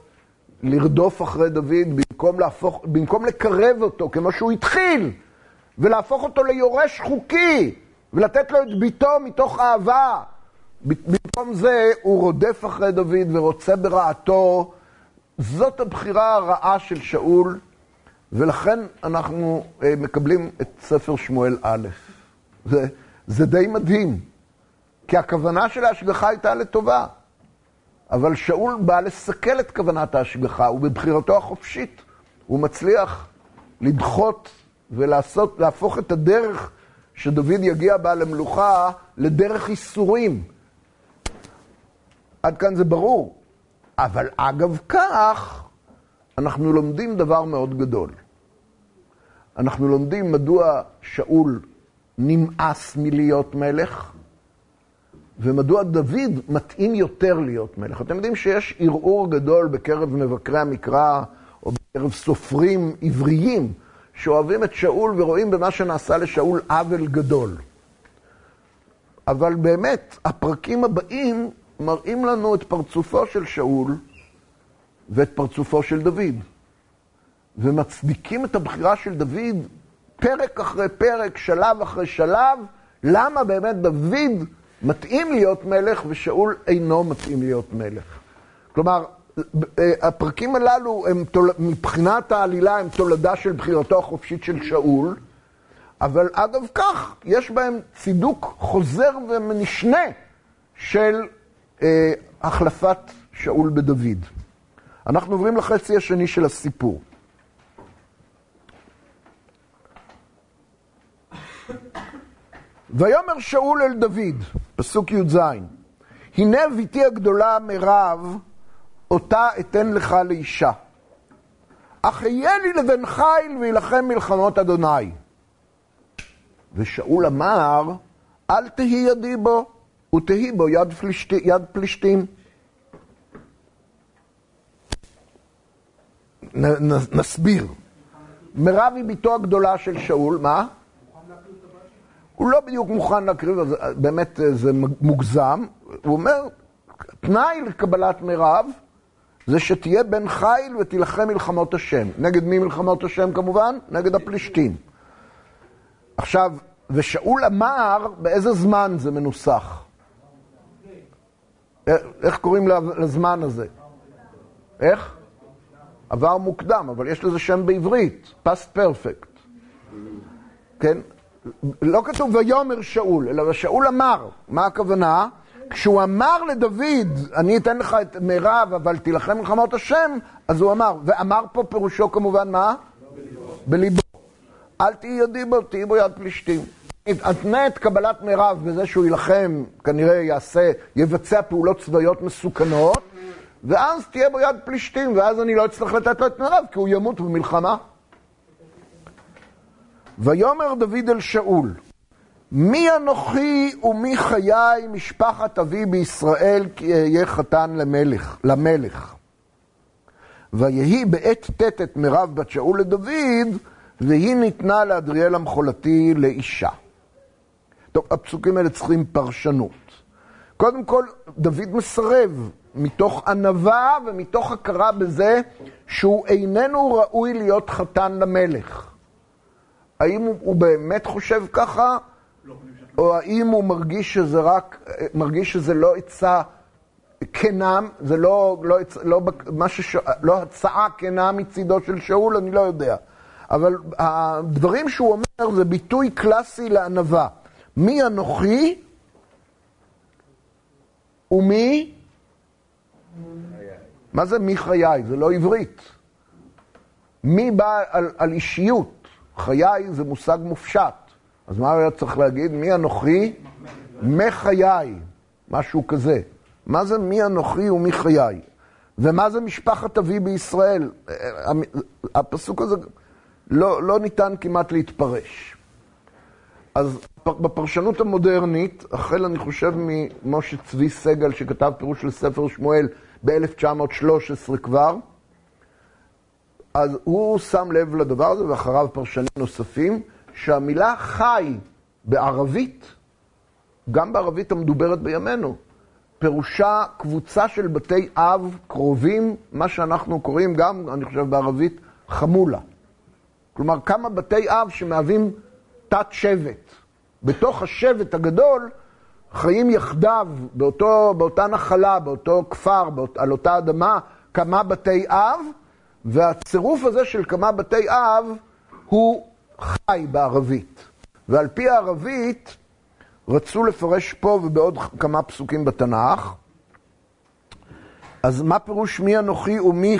לרדוף אחרי דוד במקום, להפוך, במקום לקרב אותו כמו שהוא התחיל, ולהפוך אותו ליורש חוקי, ולתת לו את ביתו מתוך אהבה. במקום זה הוא רודף אחרי דוד ורוצה ברעתו. זאת הבחירה הרעה של שאול, ולכן אנחנו אה, מקבלים את ספר שמואל א'. זה, זה די מדהים, כי הכוונה של ההשגחה הייתה לטובה, אבל שאול בא לסכל את כוונת ההשגחה, ובבחירתו החופשית הוא מצליח לדחות ולהפוך את הדרך שדוד יגיע בה למלוכה לדרך איסורים. עד כאן זה ברור. אבל אגב כך, אנחנו לומדים דבר מאוד גדול. אנחנו לומדים מדוע שאול נמאס מלהיות מלך, ומדוע דוד מתאים יותר להיות מלך. אתם יודעים שיש ערעור גדול בקרב מבקרי המקרא, או בקרב סופרים עבריים, שאוהבים את שאול ורואים במה שנעשה לשאול עוול גדול. אבל באמת, הפרקים הבאים מראים לנו את פרצופו של שאול ואת פרצופו של דוד. ומצדיקים את הבחירה של דוד פרק אחרי פרק, שלב אחרי שלב, למה באמת דוד מתאים להיות מלך ושאול אינו מתאים להיות מלך. כלומר, הפרקים הללו הם, מבחינת העלילה הם תולדה של בחירתו החופשית של שאול, אבל אגב כך, יש בהם צידוק חוזר ונשנה של החלפת שאול בדוד. אנחנו עוברים לחצי השני של הסיפור. ויאמר שאול אל דוד, פסוק י"ז, הנה ביתי הגדולה מרב, אותה אתן לך לאישה. אך אהיה לי לבן חיל וילחם מלחמות אדוני. ושאול אמר, אל תהי ידי בו, ותהי בו יד, פלישת, יד פלישתים. נ, נ, נסביר. מרב היא בתו הגדולה של שאול, מה? הוא לא בדיוק מוכן להקריב, אז באמת אה, זה מוגזם. הוא אומר, תנאי לקבלת מירב זה שתהיה בן חיל ותילחם מלחמות השם. נגד מי מלחמות השם כמובן? נגד הפלישתים. עכשיו, ושאול אמר, באיזה זמן זה מנוסח? איך קוראים לזמן הזה? איך? עבר מוקדם, אבל יש לזה שם בעברית, past perfect. כן? לא כתוב ויאמר שאול, אלא שאול אמר. מה הכוונה? כשהוא אמר לדוד, אני אתן לך את מירב, אבל תילחם מלחמות השם, אז הוא אמר, ואמר פה פירושו כמובן מה? בליבו. אל תהי ידי בו, תהי בו יד פלישתים. התנה את קבלת מירב בזה שהוא יילחם, כנראה יעשה, יבצע פעולות צבאיות מסוכנות, ואז תהיה בו יד פלישתים, ואז אני לא אצטרך לתת לו את מירב, כי הוא ימות במלחמה. ויאמר דוד אל שאול, מי אנוכי ומי חיי משפחת אבי בישראל כי אהיה חתן למלך, למלך. ויהי בעת ט' את מירב בת שאול לדוד, והיא ניתנה לאדריאל המחולתי לאישה. טוב, הפסוקים האלה צריכים פרשנות. קודם כל, דוד מסרב מתוך ענווה ומתוך הכרה בזה שהוא איננו ראוי להיות חתן למלך. האם הוא, הוא באמת חושב ככה? או האם הוא מרגיש שזה רק, מרגיש שזה לא עצה כנה, זה לא, לא, לא, לא, שש, לא הצעה כנה מצידו של שאול, אני לא יודע. אבל הדברים שהוא אומר זה ביטוי קלאסי לענווה. מי אנוכי ומי? מה זה מי חיי? זה לא עברית. מי בא על, על אישיות? חיי זה מושג מופשט. אז מה היה צריך להגיד? מי אנוכי? מחיי. משהו כזה. מה זה מי אנוכי ומי חיי? ומה זה משפחת אבי בישראל? הפסוק הזה לא, לא ניתן כמעט להתפרש. אז בפרשנות המודרנית, החל אני חושב ממשה צבי סגל שכתב פירוש של ספר שמואל ב-1913 כבר, אז הוא שם לב לדבר הזה, ואחריו פרשנים נוספים, שהמילה חי בערבית, גם בערבית המדוברת בימינו, פירושה קבוצה של בתי אב קרובים, מה שאנחנו קוראים גם, אני חושב בערבית, חמולה. כלומר, כמה בתי אב שמהווים תת שבט. בתוך השבט הגדול חיים יחדיו, באותו, באותה נחלה, באותו כפר, באות, על אותה אדמה, כמה בתי אב, והצירוף הזה של כמה בתי אב הוא חי בערבית. ועל פי הערבית רצו לפרש פה ובעוד כמה פסוקים בתנ"ך. אז מה פירוש מי אנוכי ומי...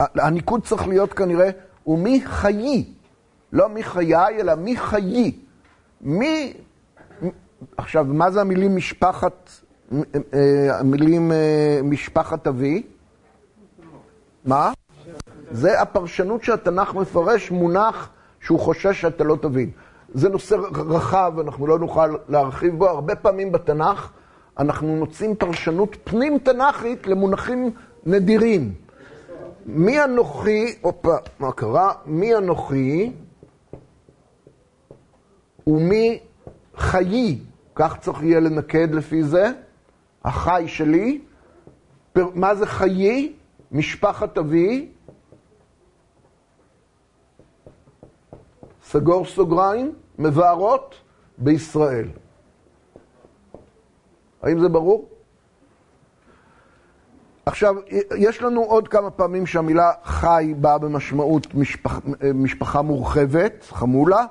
הניקוד צריך להיות כנראה ומי חיי. לא מי חיי, אלא מי חיי. מי... עכשיו, מה זה המילים משפחת... אה, המילים אה, משפחת אבי? מה? זה הפרשנות שהתנ"ך מפרש מונח שהוא חושש שאתה לא תבין. זה נושא רחב, אנחנו לא נוכל להרחיב בו. הרבה פעמים בתנ"ך אנחנו מוצאים פרשנות פנים-תנ"כית למונחים נדירים. מי אנוכי, הופה, מה קרה? מי אנוכי ומי חיי, כך צריך יהיה לנקד לפי זה, החי שלי. מה זה חיי? משפחת אבי, סגור סוגריים, מבארות בישראל. האם זה ברור? עכשיו, יש לנו עוד כמה פעמים שהמילה חי באה במשמעות משפח, משפחה מורחבת, חמולה,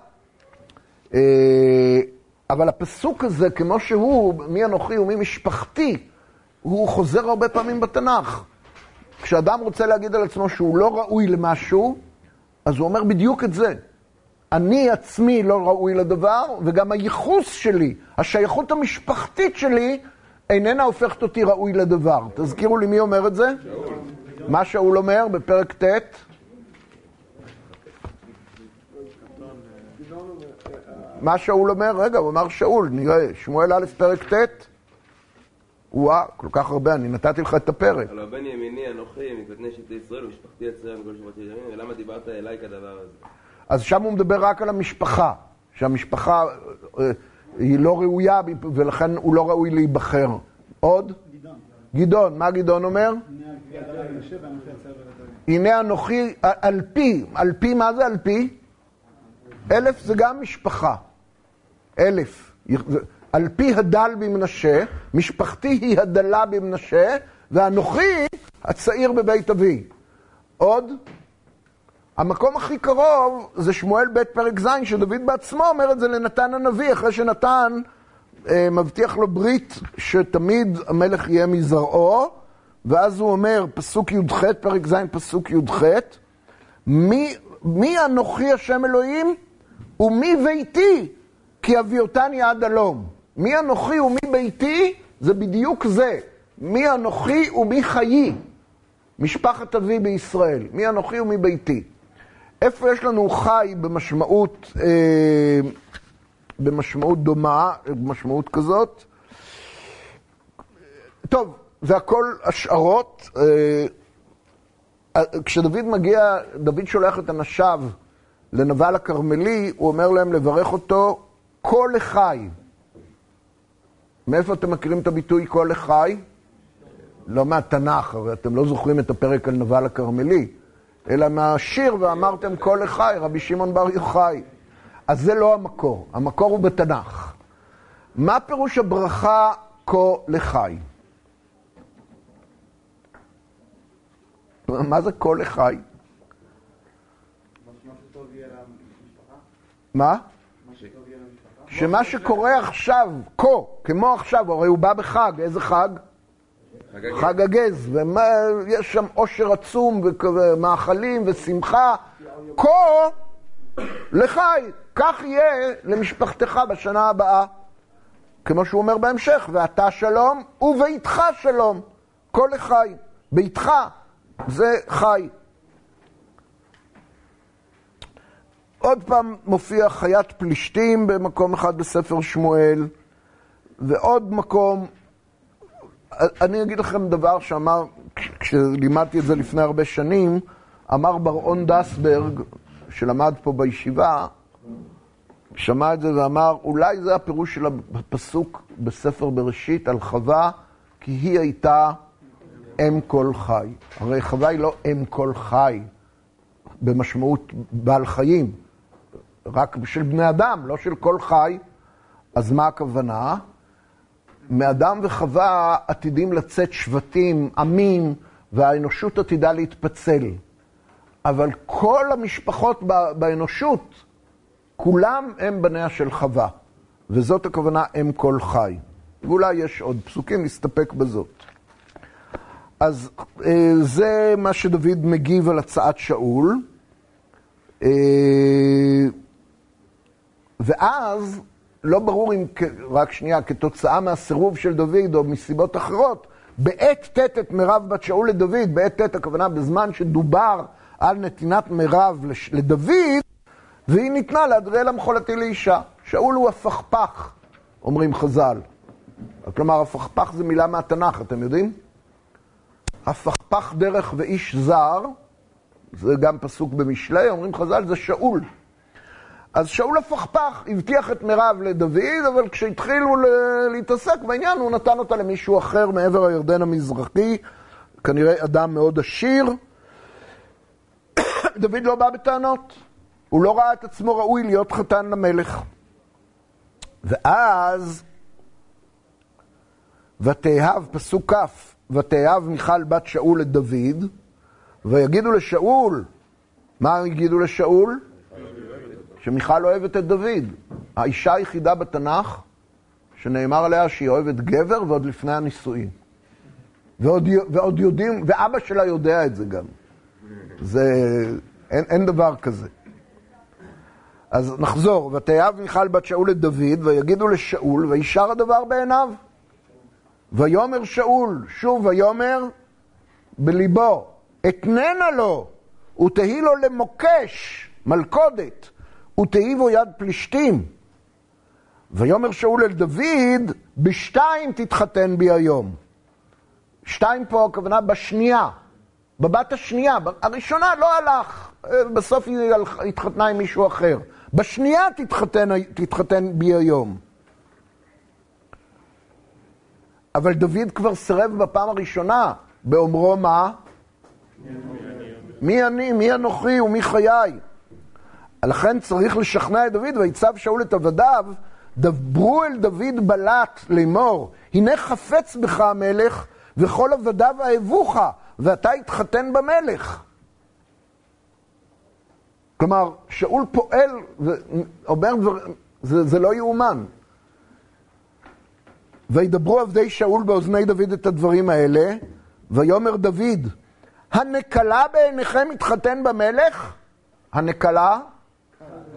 אבל הפסוק הזה, כמו שהוא, מי אנוכי ומי משפחתי, הוא חוזר הרבה פעמים בתנ"ך. כשאדם רוצה להגיד על עצמו שהוא לא ראוי למשהו, אז הוא אומר בדיוק את זה. אני עצמי לא ראוי לדבר, וגם הייחוס שלי, השייכות המשפחתית שלי, איננה הופכת אותי ראוי לדבר. תזכירו לי מי אומר את זה? שאול. מה שאול אומר בפרק ט'? מה שאול אומר? רגע, הוא אמר שאול, נראה, שמואל א' פרק ט', וואה, כל כך הרבה, אני נתתי לך את הפרק. הלא בן ימיני אנוכי מקטני שבטי ישראל ומשפחתי אצלם מכל שבטי ימין, ולמה דיברת אליי כדבר הזה? אז שם הוא מדבר רק על המשפחה, שהמשפחה, אה, היא לא ראויה ולכן הוא לא ראוי להיבחר. עוד? גדעון. גדעון, מה גדעון אומר? הנה אנוכי, על פי, על פי, מה זה על פי? אלף זה גם משפחה. אלף. על פי הדל במנשה, משפחתי היא הדלה במנשה, ואנוכי הצעיר בבית אבי. עוד? המקום הכי קרוב זה שמואל ב' פרק ז', שדוד בעצמו אומר את זה לנתן הנביא, אחרי שנתן אה, מבטיח לו ברית שתמיד המלך יהיה מזרעו, ואז הוא אומר, פסוק י"ח, פרק ז', פסוק י"ח, מי, מי אנוכי השם אלוהים ומי ביתי כי אביותני עד הלום. מי אנוכי ומי ביתי זה בדיוק זה. מי אנוכי ומי חיי. משפחת אבי בישראל. מי אנוכי ומי ביתי. איפה יש לנו חי במשמעות, אה, במשמעות דומה, במשמעות כזאת? טוב, זה הכל השערות. אה, כשדוד מגיע, דוד שולח את אנשיו לנבל הכרמלי, הוא אומר להם לברך אותו כה לחי. מאיפה אתם מכירים את הביטוי כה לחי? לא מהתנ"ך, הרי אתם לא זוכרים את הפרק על נבל הכרמלי, אלא מהשיר ואמרתם כה לחי, רבי שמעון בר יוחאי. אז זה לא המקור, המקור הוא בתנ"ך. מה פירוש הברכה כה לחי? מה זה כה לחי? מה? שמה שקורה עכשיו, כה, כמו עכשיו, הרי הוא בא בחג, איזה חג? חג הגז, ויש שם עושר עצום ומאכלים ושמחה. כה לחי, כך יהיה למשפחתך בשנה הבאה. כמו שהוא אומר בהמשך, ואתה שלום וביתך שלום. כה לחי. ביתך זה חי. עוד פעם מופיע חיית פלישתים במקום אחד בספר שמואל, ועוד מקום, אני אגיד לכם דבר שאמר, כשלימדתי את זה לפני הרבה שנים, אמר בר-און דסברג, שלמד פה בישיבה, שמע את זה ואמר, אולי זה הפירוש של הפסוק בספר בראשית על חווה, כי היא הייתה אם כל חי. הרי חווה היא לא אם כל חי במשמעות בעל חיים. רק של בני אדם, לא של כל חי. אז מה הכוונה? מאדם וחווה עתידים לצאת שבטים, עמים, והאנושות עתידה להתפצל. אבל כל המשפחות באנושות, כולם הם בניה של חווה. וזאת הכוונה אם כל חי. ואולי יש עוד פסוקים, נסתפק בזאת. אז אה, זה מה שדוד מגיב על הצעת שאול. ואז, לא ברור אם, רק שנייה, כתוצאה מהסירוב של דוד או מסיבות אחרות, בעת ט' את מירב בת שאול לדוד, בעת ט' הכוונה בזמן שדובר על נתינת מירב לדוד, והיא ניתנה לאדריאל המחולתי לאישה. שאול הוא הפכפך, אומרים חז"ל. כלומר, הפכפך זה מילה מהתנ"ך, אתם יודעים? הפכפך דרך ואיש זר, זה גם פסוק במשלי, אומרים חז"ל, זה שאול. אז שאול הפכפך הבטיח את מירב לדוד, אבל כשהתחילו להתעסק בעניין, הוא נתן אותה למישהו אחר מעבר הירדן המזרחי, כנראה אדם מאוד עשיר. דוד לא בא בטענות, הוא לא ראה את עצמו ראוי להיות חתן למלך. ואז, ותאהב, פסוק כ', ותאהב מיכל בת שאול את דוד, ויגידו לשאול, מה יגידו לשאול? שמיכל אוהבת את דוד. האישה היחידה בתנ"ך שנאמר עליה שהיא אוהבת גבר ועוד לפני הנישואין. ועוד, ועוד יודעים, ואבא שלה יודע את זה גם. זה, אין, אין דבר כזה. אז נחזור, ותאהב מיכל בת שאול את דוד, ויגידו לשאול, וישר הדבר בעיניו. ויאמר שאול, שוב ויאמר בליבו, אתננה לו, ותהי לו למוקש, מלכודת, ותהיבו יד פלישתים. ויאמר שאול אל דוד, בשתיים תתחתן בי היום. שתיים פה הכוונה בשנייה, בבת השנייה. הראשונה לא הלך, בסוף היא התחתנה עם מישהו אחר. בשנייה תתחתן, תתחתן בי היום. אבל דוד כבר סירב בפעם הראשונה, באומרו מה? מי אני, מי אנוכי ומי חיי? לכן צריך לשכנע את דוד, ויצב שאול את עבדיו, דברו אל דוד בלט לאמור, הנה חפץ בך המלך, וכל עבדיו אהבוך, ואתה התחתן במלך. כלומר, שאול פועל, אומר דבר, זה, זה לא יאומן. וידברו עבדי שאול באוזני דוד את הדברים האלה, ויאמר דוד, הנקלה בעיניכם מתחתן במלך? הנקלה?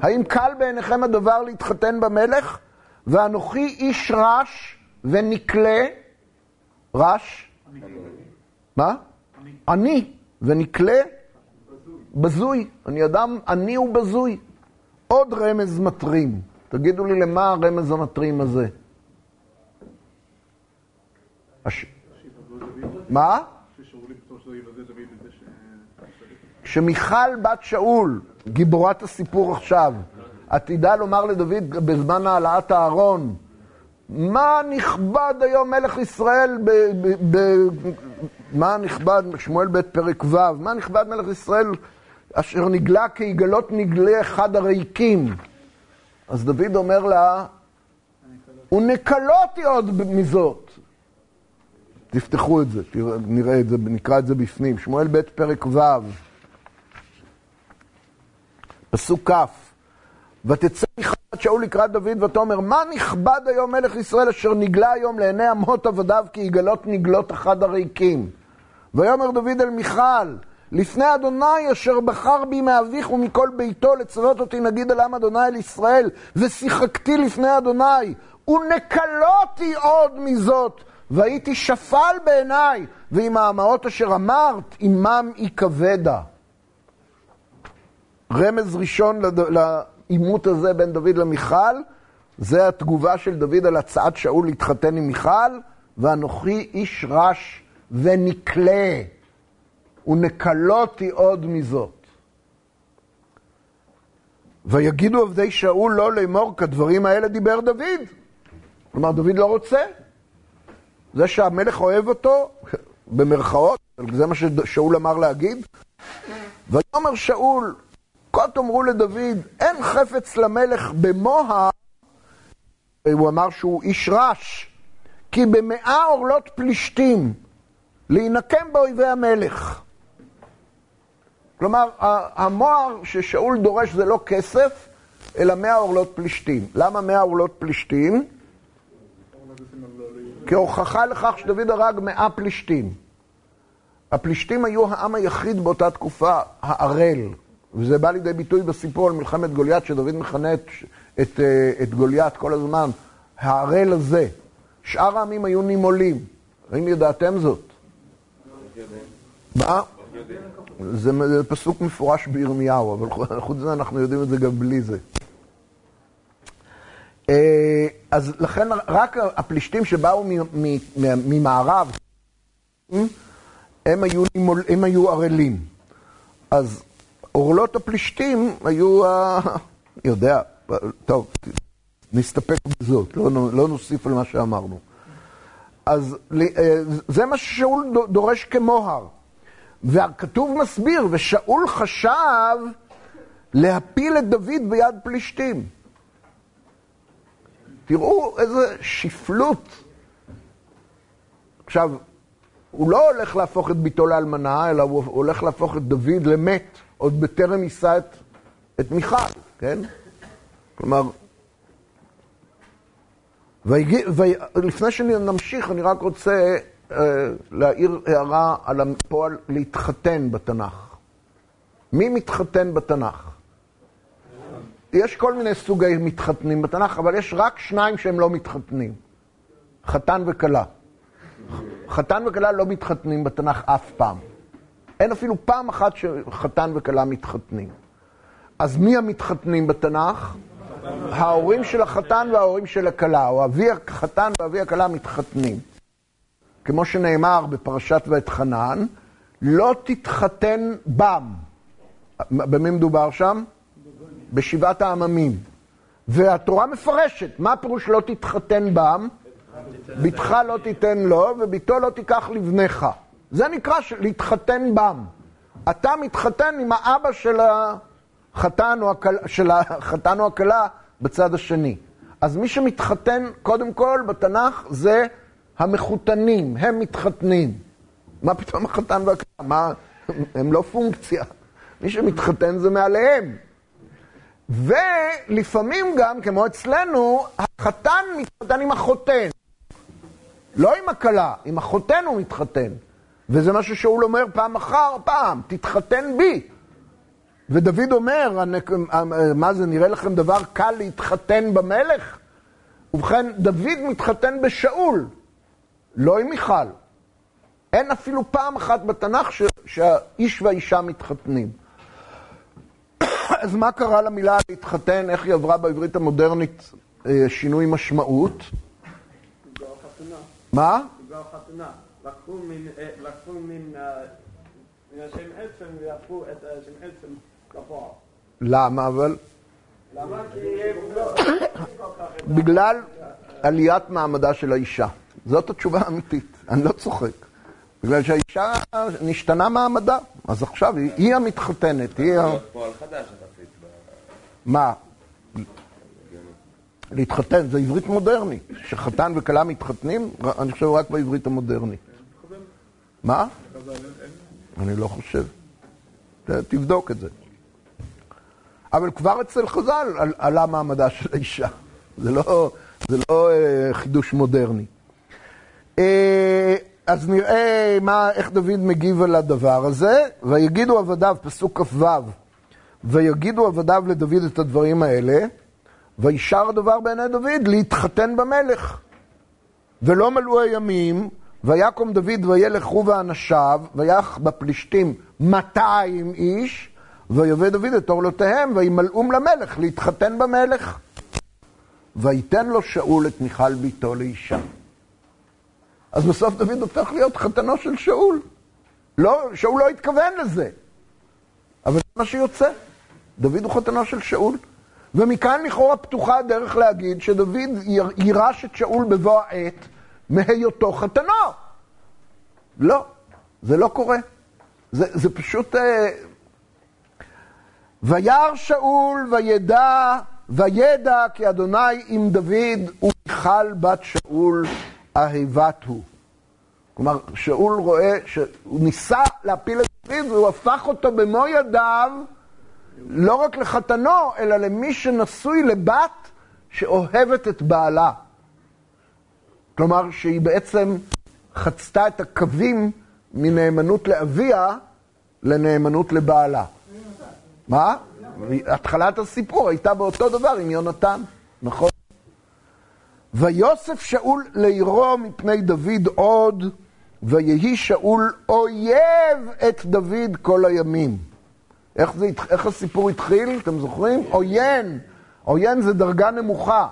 האם קל בעיניכם הדבר להתחתן במלך? ואנוכי איש רש ונקלה, רש? מה? אני ונקלה בזוי. אני אדם עני ובזוי. עוד רמז מטרים. תגידו לי למה הרמז המטרים הזה? הש... מה? כשמיכל בת שאול, גיבורת הסיפור עכשיו, עתידה לומר לדוד בזמן העלאת הארון, מה נכבד היום מלך ישראל, ב, ב, ב, מה נכבד, שמואל ב' פרק ו', מה נכבד מלך ישראל אשר נגלה כיגלות נגלה אחד הריקים. אז דוד אומר לה, ונקלותי עוד מזאת. תפתחו את זה, נראה את זה, נקרא את זה בפנים. שמואל ב' פרק ו', פסוק כ', ותצא מיכת שאול לקראת דוד ותאמר, מה נכבד היום מלך ישראל אשר נגלה היום לעיני אמות עבדיו כי יגלות נגלות אחד הריקים. ויאמר דוד אל מיכל, לפני אדוני אשר בחר בי מאביך ומכל ביתו לצוות אותי נגיד אל עם אדוני אל ישראל ושיחקתי לפני אדוני ונקלותי עוד מזאת והייתי שפל בעיניי ועם האמהות אשר אמרת עמם יכבדה. רמז ראשון לעימות הזה בין דוד למיכל זה התגובה של דוד על הצעת שאול להתחתן עם מיכל ואנוכי איש רש ונקלה ונקלותי עוד מזאת. ויגידו עבדי שאול לא לאמור כדברים האלה דיבר דוד. כלומר, דוד לא רוצה. זה שהמלך אוהב אותו, במרכאות, זה מה ששאול אמר להגיד. ויאמר שאול, כה תאמרו לדוד, אין חפץ למלך במוה, הוא אמר שהוא איש רש, כי במאה עורלות פלישתים, להינקם באויבי המלך. כלומר, המוהר ששאול דורש זה לא כסף, אלא מאה עורלות פלישתים. למה מאה עורלות פלישתים? כהוכחה לכך שדוד הרג מאה פלישתים. הפלישתים היו העם היחיד באותה תקופה, הערל. וזה בא לידי ביטוי בסיפור על מלחמת גוליית, שדוד מכנה את, את, אה, את גוליית כל הזמן, הערל הזה. שאר העמים היו נימולים. האם ידעתם זאת? מה? זה, פסוק מפורש בירמיהו, אבל חוץ מזה אנחנו יודעים את זה גם בלי זה. אה, אז לכן רק הפלישתים שבאו ממערב, הם היו, הם היו ערלים. אז עורלות הפלישתים היו, יודע, טוב, נסתפק בזאת, לא, לא נוסיף על מה שאמרנו. אז אה, זה מה ששאול דורש כמוהר. והכתוב מסביר, ושאול חשב להפיל את דוד ביד פלישתים. תראו איזה שפלות. עכשיו, הוא לא הולך להפוך את ביתו לאלמנה, אלא הוא הולך להפוך את דוד למת, עוד בטרם יישא את, את מיכל, כן? כלומר, ולפני שנמשיך, אני רק רוצה אה, להעיר הערה על הפועל להתחתן בתנ"ך. מי מתחתן בתנ"ך? יש כל מיני סוגי מתחתנים בתנ"ך, אבל יש רק שניים שהם לא מתחתנים. חתן וכלה. חתן וכלה לא מתחתנים בתנ"ך אף פעם. אין אפילו פעם אחת שחתן וכלה מתחתנים. אז מי המתחתנים בתנ"ך? ההורים של החתן וההורים של הכלה, או אבי החתן ואבי הכלה מתחתנים. כמו שנאמר בפרשת ואת חנן, לא תתחתן בם. במי מדובר שם? בשבעת העממים. והתורה מפרשת, מה הפירוש לא תתחתן בם? בתך לא תיתן לו, וביתו לא תיקח לבניך. זה נקרא להתחתן בם. אתה מתחתן עם האבא של החתן או, הקל... של החתן או הכלה בצד השני. אז מי שמתחתן, קודם כל, בתנ"ך, זה המחותנים, הם מתחתנים. מה פתאום החתן והכלה? מה, הם לא פונקציה. מי שמתחתן זה מעליהם. ולפעמים גם, כמו אצלנו, החתן מתחתן עם החותן. לא עם הכלה, עם החותן הוא מתחתן. וזה מה ששאול אומר פעם אחר פעם, תתחתן בי. ודוד אומר, הנק- מה זה, נראה לכם דבר קל להתחתן במלך? ובכן, דוד מתחתן בשאול, לא עם מיכל. אין אפילו פעם אחת בתנ"ך ש- שהאיש והאישה מתחתנים. אז מה קרה למילה להתחתן? איך היא עברה בעברית המודרנית אה, שינוי משמעות? מה? חתונה. לקחו מן, אה, לקחו מן, אה, מן השם עצם והפכו את השם עצם לפועל. למה אבל? למה? כי בגלל עליית מעמדה של האישה. זאת התשובה האמיתית, אני לא צוחק. בגלל שהאישה נשתנה מעמדה, אז עכשיו היא, היא המתחתנת, היא ה... מה? להתחתן, זה עברית מודרנית. שחתן וכלה מתחתנים, אני חושב רק בעברית המודרנית. מה? אני לא חושב. תבדוק את זה. אבל כבר אצל חז"ל על- עלה מעמדה של האישה. זה לא, זה לא אה, חידוש מודרני. אה, אז נראה מה, איך דוד מגיב על הדבר הזה. ויגידו עבדיו, פסוק כ"ו, ויגידו עבדיו לדוד את הדברים האלה, וישר הדבר בעיני דוד להתחתן במלך. ולא מלאו הימים, ויקום דוד וילך הוא ואנשיו, ויח בפלישתים 200 איש, ויבא דוד את עורלותיהם, וימלאום למלך להתחתן במלך. ויתן לו שאול את מיכל ביתו לאישה. אז בסוף דוד הופך להיות חתנו של שאול. לא, שאול לא התכוון לזה, אבל זה מה שיוצא. דוד הוא חתנו של שאול. ומכאן לכאורה פתוחה הדרך להגיד שדוד יר- יירש את שאול בבוא העת מהיותו חתנו. לא, זה לא קורה. זה, זה פשוט... אה, וירא שאול וידע, וידע כי אדוני עם דוד ומיכל בת שאול אהבת הוא. כלומר, שאול רואה שהוא ניסה להפיל את דוד והוא הפך אותו במו ידיו לא רק לחתנו, אלא למי שנשוי לבת שאוהבת את בעלה. כלומר, שהיא בעצם חצתה את הקווים מנאמנות לאביה לנאמנות לבעלה. מה? התחלת הסיפור הייתה באותו דבר עם יונתן, נכון? ויוסף שאול לעירו מפני דוד עוד, ויהי שאול אויב את דוד כל הימים. איך, זה, איך הסיפור התחיל, אתם זוכרים? עוין. עוין זה דרגה נמוכה.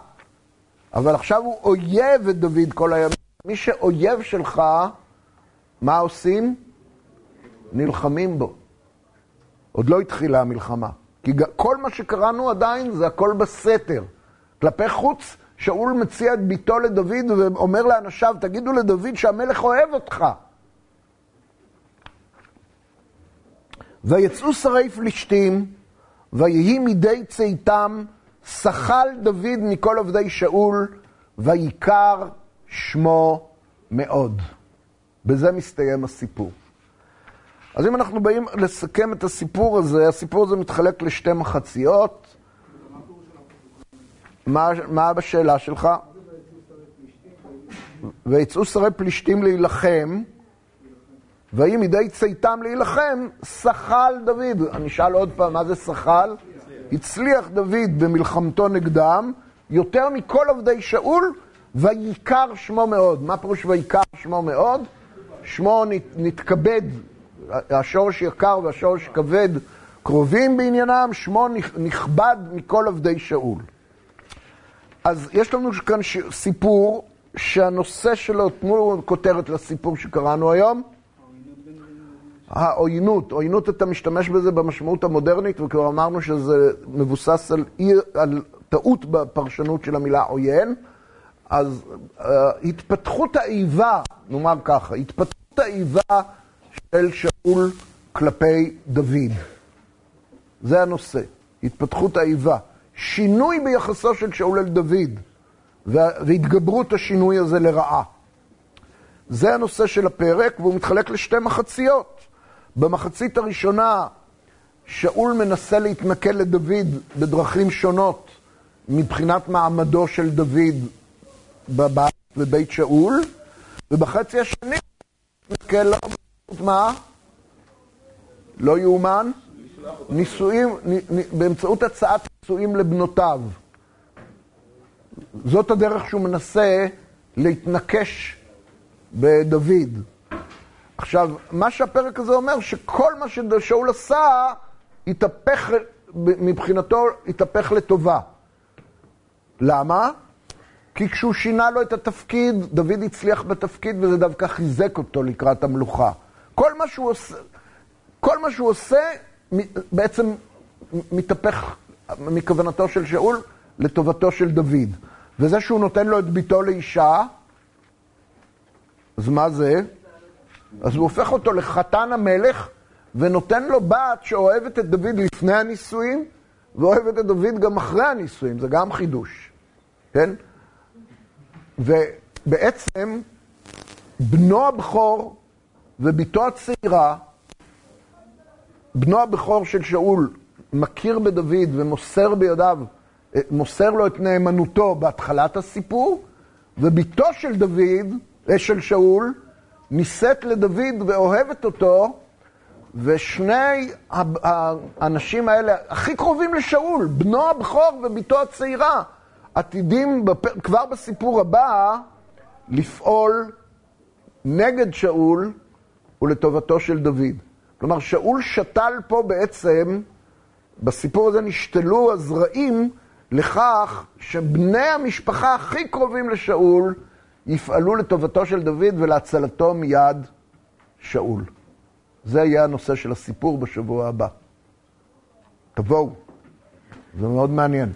אבל עכשיו הוא אויב את דוד כל הימים. מי שאויב שלך, מה עושים? נלחמים בו. עוד לא התחילה המלחמה. כי כל מה שקראנו עדיין זה הכל בסתר. כלפי חוץ, שאול מציע את ביתו לדוד ואומר לאנשיו, תגידו לדוד שהמלך אוהב אותך. ויצאו שרי פלישתים, ויהי מדי צאתם, שחל דוד מכל עובדי שאול, ויקר שמו מאוד. בזה מסתיים הסיפור. אז אם אנחנו באים לסכם את הסיפור הזה, הסיפור הזה מתחלק לשתי מחציות. מה, מה בשאלה שלך? ויצאו שרי פלישתים להילחם, ויהי מדי צאתם להילחם, שחל דוד. אני אשאל עוד פעם, מה זה שחל? הצליח דוד במלחמתו נגדם, יותר מכל עובדי שאול, ויקר שמו מאוד. מה פירוש ויקר שמו מאוד? שמו נת, נתכבד, השורש יקר והשורש כבד קרובים בעניינם, שמו נכ- נכבד מכל עובדי שאול. אז יש לנו כאן סיפור שהנושא שלו, תנו כותרת לסיפור שקראנו היום. העוינות, עוינות אתה משתמש בזה במשמעות המודרנית, וכבר אמרנו שזה מבוסס על, אי, על טעות בפרשנות של המילה עוין. אז uh, התפתחות האיבה, נאמר ככה, התפתחות האיבה של שאול כלפי דוד. זה הנושא, התפתחות האיבה. שינוי ביחסו של שאול אל דוד, והתגברות השינוי הזה לרעה. זה הנושא של הפרק, והוא מתחלק לשתי מחציות. במחצית הראשונה, שאול מנסה להתנכל לדוד בדרכים שונות מבחינת מעמדו של דוד בבית, בבית שאול, ובחצי השני מתנכל לו מה? לא יאומן? נישואים, באמצעות הצעת נישואים לבנותיו. זאת הדרך שהוא מנסה להתנקש בדוד. עכשיו, מה שהפרק הזה אומר, שכל מה ששאול עשה, התהפך, מבחינתו, התהפך לטובה. למה? כי כשהוא שינה לו את התפקיד, דוד הצליח בתפקיד וזה דווקא חיזק אותו לקראת המלוכה. כל מה שהוא עושה, כל מה שהוא עושה בעצם מתהפך מכוונתו של שאול לטובתו של דוד. וזה שהוא נותן לו את ביתו לאישה, אז מה זה? אז הוא הופך אותו לחתן המלך ונותן לו בת שאוהבת את דוד לפני הנישואים ואוהבת את דוד גם אחרי הנישואים, זה גם חידוש, כן? ובעצם בנו הבכור ובתו הצעירה, בנו הבכור של שאול מכיר בדוד ומוסר בידיו, מוסר לו את נאמנותו בהתחלת הסיפור, ובתו של דוד, אה, של שאול, נישאת לדוד ואוהבת אותו, ושני האנשים האלה הכי קרובים לשאול, בנו הבכור ובתו הצעירה, עתידים בפ... כבר בסיפור הבא לפעול נגד שאול ולטובתו של דוד. כלומר, שאול שתל פה בעצם, בסיפור הזה נשתלו הזרעים לכך שבני המשפחה הכי קרובים לשאול יפעלו לטובתו של דוד ולהצלתו מיד שאול. זה יהיה הנושא של הסיפור בשבוע הבא. תבואו, זה מאוד מעניין.